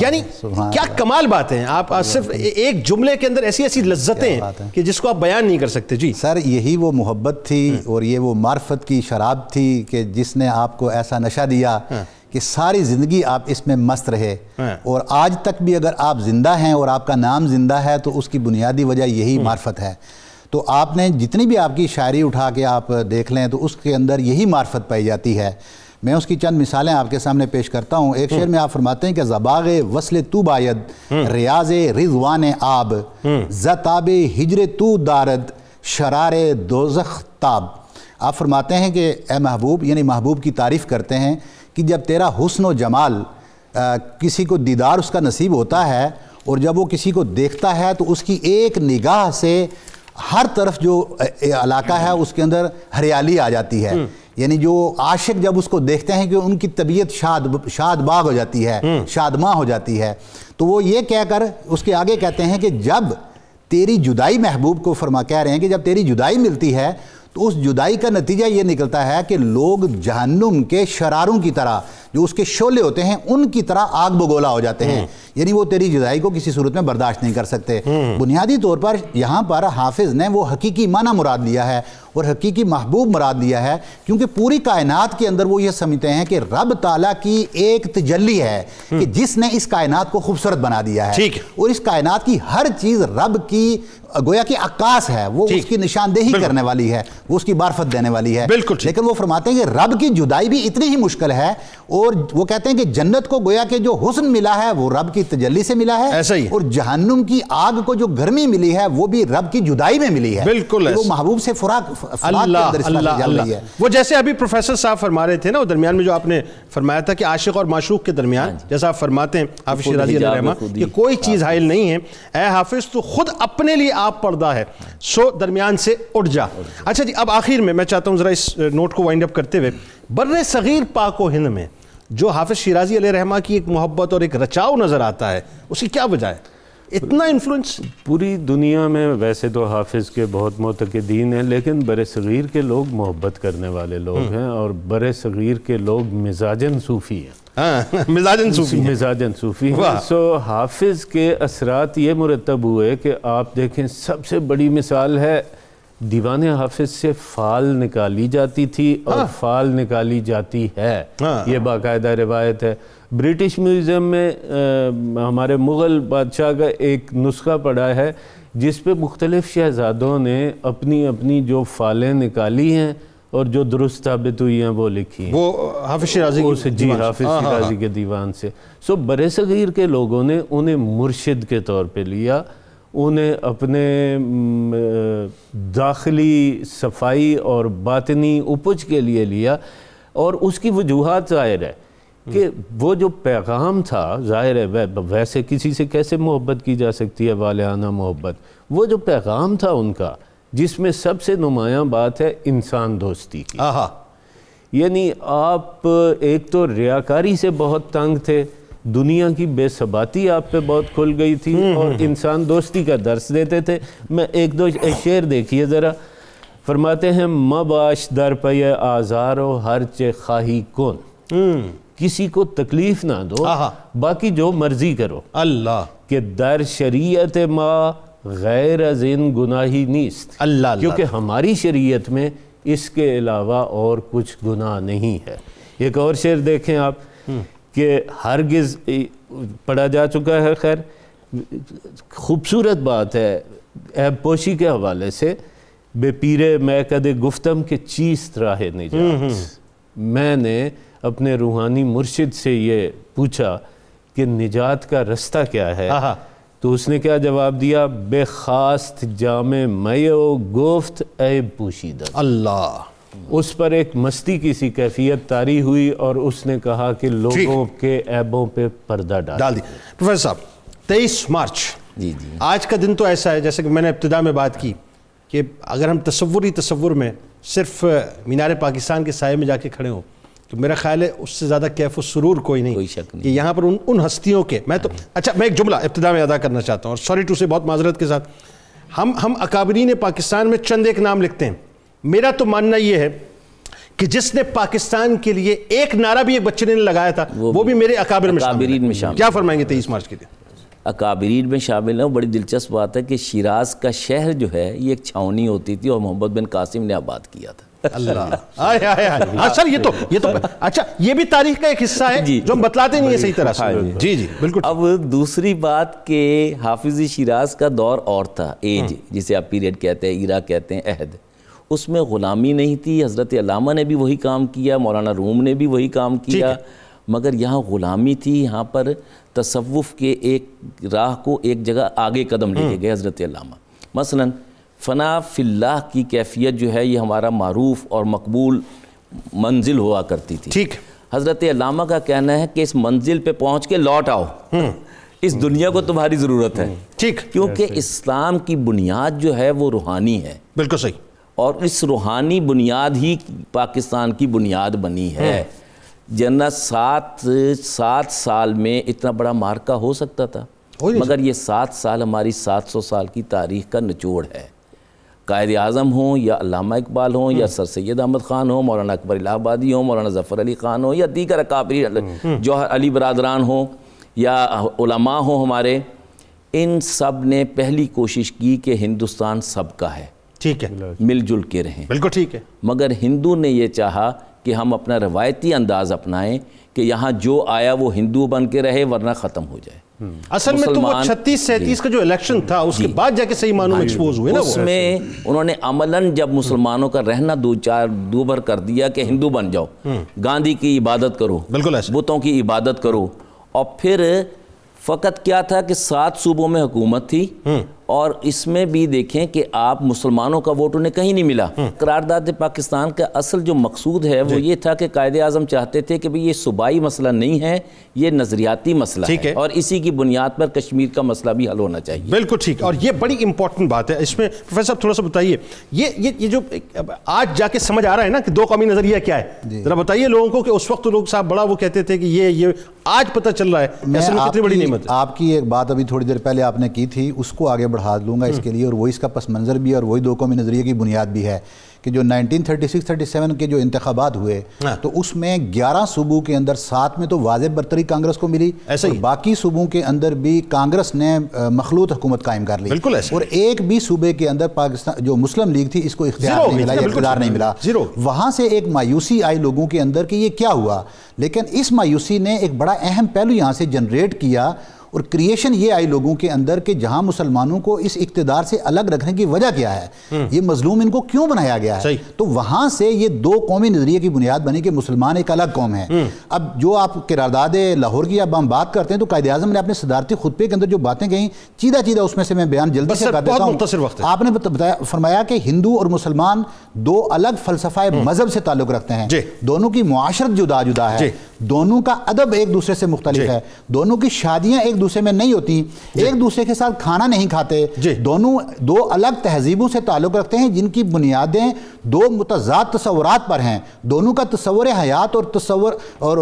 यानी क्या कमाल बात है। आप सिर्फ़ एक जुमले के अंदर ऐसी ऐसी लज्जतें कि जिसको आप बयान नहीं कर सकते। जी। सर यही वो मोहब्बत थी हम्म। और ये वो मार्फत की शराब थी कि जिसने आपको ऐसा नशा दिया हाँ। कि सारी ज़िंदगी आप इसमें मस्त रहे। हाँ। और आज तक भी अगर आप ज़िंदा हैं और आपका नाम ज़िंदा है तो उसकी बुनियादी वजह यही हम्म। मार्फत है। तो आपने जितनी भी आपकी शायरी उठा के आप देख लें तो उसके अंदर यही मार्फत पाई जाती है। मैं उसकी चंद मिसालें आपके सामने पेश करता हूँ। एक शेर में आप फरमाते हैं कि जबाग वसल तू बायद रियाज रिजवान आब जताब हिजर तू दारद शरार दोजख ताब। आप फरमाते हैं कि ए महबूब यानी महबूब की तारीफ़ करते हैं कि जब तेरा हुस्न व जमाल आ, किसी को दीदार उसका नसीब होता है और जब वो किसी को देखता है तो उसकी एक निगाह से हर तरफ़ जो इलाका है उसके अंदर हरियाली आ जाती है यानी जो आशिक जब उसको देखते हैं कि उनकी तबीयत शाद शाद बाग हो जाती है हम्म। शादमा हो जाती है तो वो ये कहकर उसके आगे कहते हैं कि जब तेरी जुदाई महबूब को फरमा कह रहे हैं कि जब तेरी जुदाई मिलती है तो उस जुदाई का नतीजा ये निकलता है कि लोग जहन्नुम के शरारों की तरह जो उसके शोले होते हैं उनकी तरह आग बगोला हो जाते हैं। यानी वो तेरी जुदाई को किसी सूरत में बर्दाश्त नहीं कर सकते। बुनियादी तौर पर यहाँ पर हाफिज ने वो हकीकी माना मुराद लिया है और हकीकी महबूब मुराद लिया है क्योंकि पूरी कायनात के अंदर वो ये समझते हैं कि रब ताला की एक तजल्ली है कि जिसने इस कायनात को खूबसूरत बना दिया है। और इस कायनात की हर चीज़ रब की गोया की अक्काश है वो उसकी निशानदेही करने वाली है वो उसकी बारफत देने वाली है। बिल्कुल लेकिन वो फरमाते हैं कि रब की जुदाई भी इतनी ही मुश्किल है और वो कहते हैं कि जन्नत को गोया के जो हुस्न मिला है वो रब की तजल्ली से मिला है ऐसा ही और जहन्नुम की आग को जो गर्मी मिली है वो भी रब की जुदाई में मिली है। बिल्कुल तो वो महबूब से फुराक है। वो जैसे अभी प्रोफेसर साहब फरमा रहे थे ना वो दरमियान में जो आपने फरमाया था कि आशिक और माशूक के दरमियान जैसा आप फरमाते हैं हाफिज शिराजी कि कोई चीज़ हाइल नहीं है। ए हाफिज तो खुद अपने लिए आप पर्दा है सो दरमियान से उठ जा। अच्छा जी अब आखिर में मैं चाहता हूँ ज़रा इस नोट को वाइंड अप करते हुए बर्र सग़ीर पाक हिंद में जो हाफिज शिराजी रहमा की एक मोहब्बत और एक रचाव नज़र आता है उसकी क्या वजह है इतना इन्फ्लुएंस पूरी दुनिया में वैसे तो हाफिज़ के बहुत मतदीन हैं लेकिन बर सग़ीर के लोग मोहब्बत करने वाले लोग हैं और बर सग़ीर के लोग मिजाजन सूफ़ी हैं। हाँ मिजाजन सूफी मिजाजन सूफ़ी सो हाफिज़ के असरात ये मुरतब हुए कि आप देखें सबसे बड़ी मिसाल है दीवान हाफिज़ से फ़ाल निकाली जाती थी और फ़ाल निकाली जाती है। हाँ। ये बाकायदा रिवायत है। ब्रिटिश म्यूज़ियम में अ, हमारे मुग़ल बादशाह का एक नुस्खा पड़ा है जिस पे मुख्तलिफ़ शहज़ादों ने अपनी अपनी जो फ़ालें निकाली हैं और जो दुरुस्त साबित हुई हैं वो लिखी हैं। वो हाफिज शिराजी उस जी हाफिज हाँ, हाँ, शिराजी के दीवान से। सो बरे सग़ीर के लोगों ने उन्हें मुर्शिद के तौर पे लिया। उन्हें अपने दाखिली सफ़ाई और बातनी उपज के लिए लिया और उसकी वजूहत ज़ाहिर है कि वो जो पैगाम था ज़ाहिर है वै- वैसे किसी से कैसे मोहब्बत की जा सकती है वालियाना मोहब्बत? वो जो पैगाम था उनका जिसमें सबसे नुमायाँ बात है इंसान दोस्ती की। आहा। यानी आप एक तो रियाकारी से बहुत तंग थे दुनिया की बेसबाती आप पे बहुत खुल गई थी और इंसान दोस्ती का दर्स देते थे। मैं एक दो शेर देखिए ज़रा। फरमाते हैं मबाश दर पे आज़ारो हर चे खाही कौन? किसी को तकलीफ़ ना दो बाकी जो मर्ज़ी करो। अल्लाह। के दर शरीयत माँ गैर जिन गुनाही नीस्त। अल्लाह। क्योंकि हमारी शरीयत में इसके अलावा और कुछ गुनाह नहीं है। एक और शेर देखें आप। कि हरगिज़ पढ़ा जा चुका है खैर खूबसूरत बात है ऐब पोशी के हवाले से बेपीरे मैं कदे गुफ्तम के चीज़ राह। निजात मैंने अपने रूहानी मुर्शिद से ये पूछा कि निजात का रास्ता क्या है? तो उसने क्या जवाब दिया? बेखास्त जामे मयो गुफ्त ऐब पोशीदा अल्लाह। उस पर एक मस्ती की सी कैफियत तारी हुई और उसने कहा कि लोगों के ऐबों पे पर्दा डाल डाल दी। प्रोफेसर साहब तेईस मार्च। जी जी। आज का दिन तो ऐसा है जैसे कि मैंने इब्तदा में बात की कि अगर हम तस्वुर ही तस्वुर में सिर्फ़ मीनार पाकिस्तान के साय में जाके खड़े हों तो मेरा ख्याल है उससे ज़्यादा कैफ सुरूर कोई नहीं। कोई शक नहीं। कि यहाँ पर उन उन हस्तियों के मैं तो अच्छा मैं एक जुमला इब्तदा में अदा करना चाहता हूँ और सॉरी टू से बहुत माजरत के साथ। हम हम अकाबरीन पाकिस्तान में चंद एक नाम लिखते हैं। मेरा तो मानना यह है कि जिसने पाकिस्तान के लिए एक नारा भी एक बच्चे ने लगाया था वो, वो भी मेरे अकाबिर में शामिल में शामिल। क्या फरमाएँगे तेईस मार्च के दिन? अकाबरीन में शामिल है बड़ी दिलचस्प बात है कि शिराज का शहर जो है ये एक छावनी होती थी और मोहम्मद बिन कासिम ने आबाद किया था। अल्लाह। आए आए आए। हाँ सर ये तो ये तो अच्छा ये भी तारीख का एक हिस्सा है जी। जो हम बतलाते नहीं है सही तरह से। हाँ जी। जी जी बिल्कुल। अब दूसरी बात के हाफिज शिराज का दौर और था एज जिसे आप पीरियड कहते हैं इरा कहते हैं अहद। उसमें ग़ुलामी नहीं थी हज़रत अलामा ने भी वही काम किया मौलाना रूम ने भी वही काम किया। मगर यहाँ ग़ुलामी थी यहाँ पर तसवुफ़ के एक राह को एक जगह आगे कदम लेके गए हज़रत अलामा। मसलन फ़ना फिल्लाह की कैफियत जो है ये हमारा मरूफ और मकबूल मंजिल हुआ करती थी। ठीक। हज़रत अलामा का कहना है कि इस मंजिल पे पहुँच के लौट आओ। इस दुनिया को तुम्हारी ज़रूरत है। ठीक। क्योंकि इस्लाम की बुनियाद जो है वो रूहानी है। बिल्कुल सही। और इस रूहानी बुनियाद ही पाकिस्तान की बुनियाद बनी है। जन्ना सात सात साल में इतना बड़ा मार्का हो सकता था। मगर ये सात साल हमारी सात सौ साल की तारीख का निचोड़ है। कायद अज़म हों या अल्लामा इकबाल हों या सर सैद अहमद ख़ान हो मौलाना अकबर इलाहाबादी हो मौलाना जफ़र अली ख़ान हो या दीगर अकाबरी जौहर अली बरदरान हों या उलमा हो हमारे इन सबने पहली कोशिश की कि हिंदुस्तान सबका है। ठीक है। मिलजुल के रहें। बिल्कुल ठीक है। मगर हिंदू ने ये चाहा कि हम अपना रवायती अंदाज़ अपनाएँ कि यहाँ जो आया वो हिंदू बन के रहे वरना ख़त्म हो जाए। असल में तो वो छत्तीस सैंतीस का जो इलेक्शन था उसके बाद जाके सही मानों में एक्सपोज हुए ना उसमें उन्होंने अमलन जब मुसलमानों का रहना दो चार दो भर कर दिया कि हिंदू बन जाओ। गांधी की इबादत करो बिल्कुल बुतों की इबादत करो। और फिर फ़कत क्या था कि सात सूबों में हुकूमत थी। और इसमें भी देखें कि आप मुसलमानों का वोट उन्हें कहीं नहीं मिला। करारदाद पाकिस्तान का असल जो मकसूद है वो ये था कि कायदे आज़म चाहते थे कि भाई ये सूबाई मसला नहीं है ये नज़रियाती मसला ठीक है। है। और इसी की बुनियाद पर कश्मीर का मसला भी हल होना चाहिए। बिल्कुल ठीक और ये बड़ी इंपॉर्टेंट बात है। इसमें प्रोफेसर साहब थोड़ा सा बताइए ये ये ये जो आज जाके समझ आ रहा है ना कि दो कौमी नज़रिया क्या है? जरा बताइए लोगों को कि उस वक्त लोग साहब बड़ा वो कहते थे कि ये ये आज पता चल रहा है। में कितनी बड़ी आपकी, है? आपकी एक बात अभी थोड़ी देर पहले आपने की थी उसको आगे बढ़ा लूँगा इसके लिए और वही इसका पस मंज़र भी है और वही दो कौमी नज़रिए की बुनियाद भी है कि जो 1936-37 के जो इंतबात हुए हाँ। तो उसमें 11 सूबों के अंदर सात में तो वाज बरतरी कांग्रेस को मिली ऐसे ही। बाकी सूबों के अंदर भी कांग्रेस ने मखलूत हुकूमत कायम कर ली बिल्कुल ऐसे। और एक भी सूबे के अंदर पाकिस्तान जो मुस्लिम लीग थी इसको इख्तियार नहीं मिला इख्तियार नहीं मिला ज़ीरो। वहाँ से एक मायूसी आई लोगों के अंदर कि ये क्या हुआ लेकिन इस मायूसी ने एक बड़ा अहम पहलू यहाँ से जनरेट किया और क्रिएशन ये आई लोगों के अंदर कि जहाँ मुसलमानों को इस इकतदार से अलग रखने की वजह क्या है? ये मजलूम इनको क्यों बनाया गया है? तो वहाँ से ये दो कौमी नज़रिए की बुनियाद बनी कि मुसलमान एक अलग कौम है। अब जो आप किरारदाद लाहौर की अब हम बात करते हैं तो कायदे आज़म ने अपने सदारती खुतबे के अंदर जो बातें कही चीदा चीदा उसमें से मैं बयान जल्दी से कर देता हूँ। है। आपने बताया फरमाया कि हिंदू और मुसलमान दो अलग फलसफा मज़हब से ताल्लुक रखते हैं। दोनों की मुआशरत जुदा जुदा है दोनों का अदब एक दूसरे से मुख्तलिफ़ है। दोनों की शादियाँ एक दूसरे में नहीं होती एक दूसरे के साथ खाना नहीं खाते दोनों दो अलग तहजीबों से ताल्लुक रखते हैं जिनकी बुनियादें दो मुतजाद तस्वुरात पर हैं। दोनों का तस्वर हयात और तस्वर और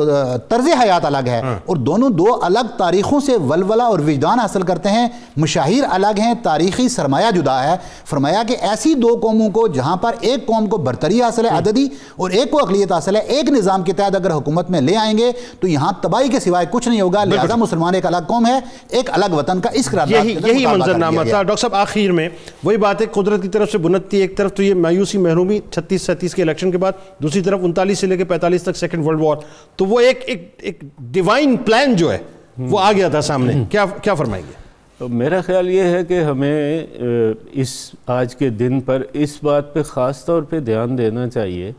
तर्ज हयात अलग है। और दोनों दो अलग तारीखों से वलवला और विजदान हासिल करते हैं। मशाहिर अलग हैं तारीखी सरमाया जुदा है। फरमाया कि ऐसी दो कौमों को जहाँ पर एक कौम को बरतरी हासिल है अददी और एक को अकलीत हासिल है एक निज़ाम के तहत अगर हुकूमत में ले आएँगे तो यहाँ तबाही के सिवाय कुछ नहीं होगा। लिहाजा मुसलमान एक अलग कौम है। एक अलग वतन का इस यही यही मंजरनामा था। डॉक्टर साहब आखिर में वही बात है कुदरत की तरफ़ से बुनत थी एक तरफ़ तो ये मायूसी महरूमी छत्तीस सैंतीस के इलेक्शन के बाद दूसरी तरफ़ उनतालीस से लेकर पैंतालीस तक सेकंड वर्ल्ड वॉर। तो वो एक एक एक डिवाइन प्लान जो है वो आ गया था सामने। क्या क्या फरमाएँगे? तो मेरा ख्याल ये है कि हमें इस आज के दिन पर इस बात पे ख़ास तौर पे ध्यान देना चाहिए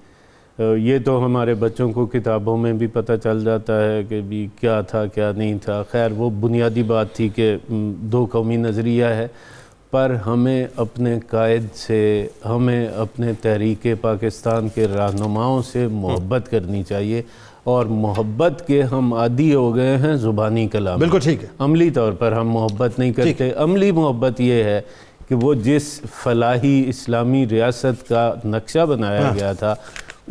ये तो हमारे बच्चों को किताबों में भी पता चल जाता है कि भी क्या था क्या नहीं था। खैर वो बुनियादी बात थी कि दो कौमी नज़रिया है पर हमें अपने कायद से हमें अपने तहरीक पाकिस्तान के रहनुमाओं से मोहब्बत करनी चाहिए और मोहब्बत के हम आदि हो गए हैं ज़ुबानी कलाम। बिल्कुल ठीक है। अमली तौर पर हम मोहब्बत नहीं करते। अमली मोहब्बत ये है कि वो जिस फलाही इस्लामी रियासत का नक्शा बनाया हाँ। गया था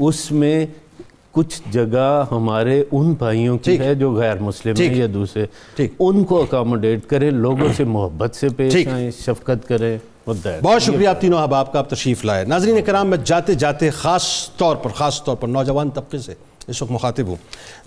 उसमें कुछ जगह हमारे उन भाइयों की है जो गैर मुस्लिम। हैं या दूसरे उनको अकोमोडेट करें लोगों से मोहब्बत से पेश। आए शफकत करें बहुत शुक्रिया आप तीनों अहबाब का आप तशरीफ़ लाए। नाजरीन कराम मैं जाते जाते ख़ास तौर पर ख़ास तौर पर नौजवान तबके से इस वक्त मुखातिब हूँ।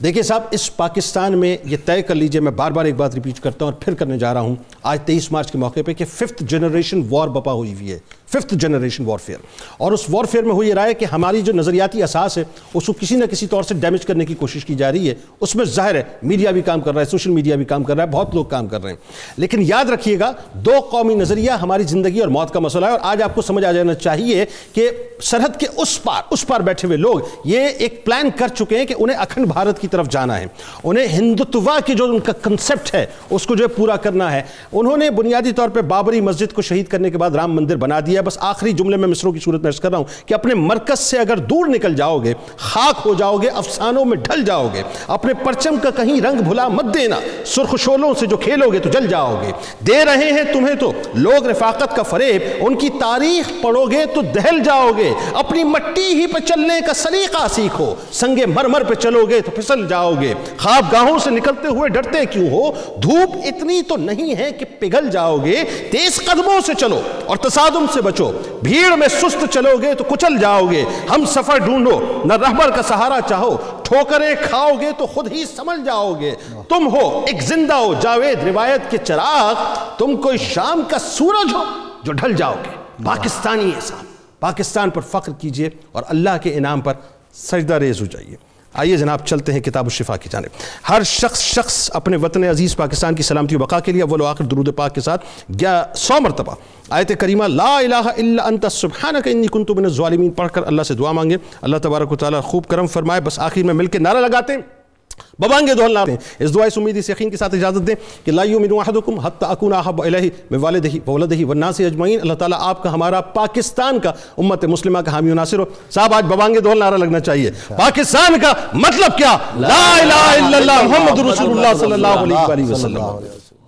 देखिए साहब इस पाकिस्तान में ये तय कर लीजिए मैं बार बार एक बात रिपीट करता हूँ और फिर करने जा रहा हूँ। आज तेईस मार्च के मौके पे कि फिफ्थ जनरेशन वॉर बपा हुई हुई है। Fifth generation warfare. और उस वॉरफेयर में हुई ये राय कि हमारी जो नज़रियाती असास है उसको किसी न किसी तौर से डैमेज करने की कोशिश की जा रही है। उसमें ज़ाहिर है मीडिया भी काम कर रहा है सोशल मीडिया भी काम कर रहा है, बहुत लोग काम कर रहे हैं। लेकिन याद रखिएगा, दो कौमी नज़रिया हमारी ज़िंदगी और मौत का मसला है। और आज आपको समझ आ जाना चाहिए कि सरहद के उस पार उस पार बैठे हुए लोग ये एक प्लान कर चुके हैं कि उन्हें अखंड भारत की तरफ़ जाना है। उन्हें हिंदुत्वा की जो उनका कंसेप्ट है, उसको जो है पूरा करना है। उन्होंने बुनियादी तौर पर बाबरी मस्जिद को शहीद करने के बाद राम मंदिर बना दिया। बस आखिरी जुमले में मिसरों की सूरत में कर रहा हूँ कि अपने मरकज से अगर दूर निकल जाओगे, खाक हो जाओगे, अफसानों में ढल जाओगे, अपने परचम का कहीं रंग भुला मत देना सुर्ख शोलों से जो खेलोगे तो जल जाओगे। दे रहे हैं तुम्हें तो लोग रफाकत का फरेब, उनकी तारीख पढ़ोगे तो दहल जाओगे, अपनी मट्टी ही पर चलने का सलीका सीखो, संगे मरमर पर चलोगे तो फिसल जाओगे। ख्वाब गाहों से निकलते हुए डरते क्यों हो? धूप इतनी तो नहीं है कि पिघल जाओगे, तेज कदमों से चलो और तसादुम से बचो। भीड़ में सुस्त चलोगे तो कुचल जाओगे। हम सफ़र ढूंढो, न रहबर का सहारा चाहो। ठोकरें खाओगे तो खुद ही समझ जाओगे। तुम हो, एक ज़िंदा हो, जावेद, रिवायत के चराग। तुम कोई शाम का सूरज हो जो ढल जाओगे। पाकिस्तानी साहब पाकिस्तान पर फख्र कीजिए और अल्लाह के इनाम पर सजदा रेज हो जाइए। आइए जनाब चलते हैं किताब शिफा की जानब। हर शख्स शख्स अपने वतन अज़ीज़ पाकिस्तान की सलामती बका के लिए अवल आखिर दरूद पाक के साथ ग्या सौ मरतबा। आयत करीमा, ला इलाहा इल्ला अंत सुबहानक, इन्नी कुंतु पढ़कर अल्लाह से दुआ मांगे। अल्लाह तबारक ताली खूब करम फरमाए। बस आखिर में मिलकर नारा लगाते हैं। बबांगे दोहल नारे इस दुआ इस उम्मीद इस यकीन के साथ इजाज़त दें कि ला युमिनु अहदुकुम हत्ता अकून अहब इलैहि मिन वालिदिही व वलदिही व नासी अजमईन अल्लाह ताला आपका हमारा पाकिस्तान का उम्मत मुस्लिमा का हामी नासिर हो साहब आज बबांगे दोहल नारा लगना चाहिए पाकिस्तान का मतलब क्या ला इलाहा इल्लल्लाह मुहम्मदुर रसूलुल्लाह सल्लल्लाहु अलैहि वसल्लम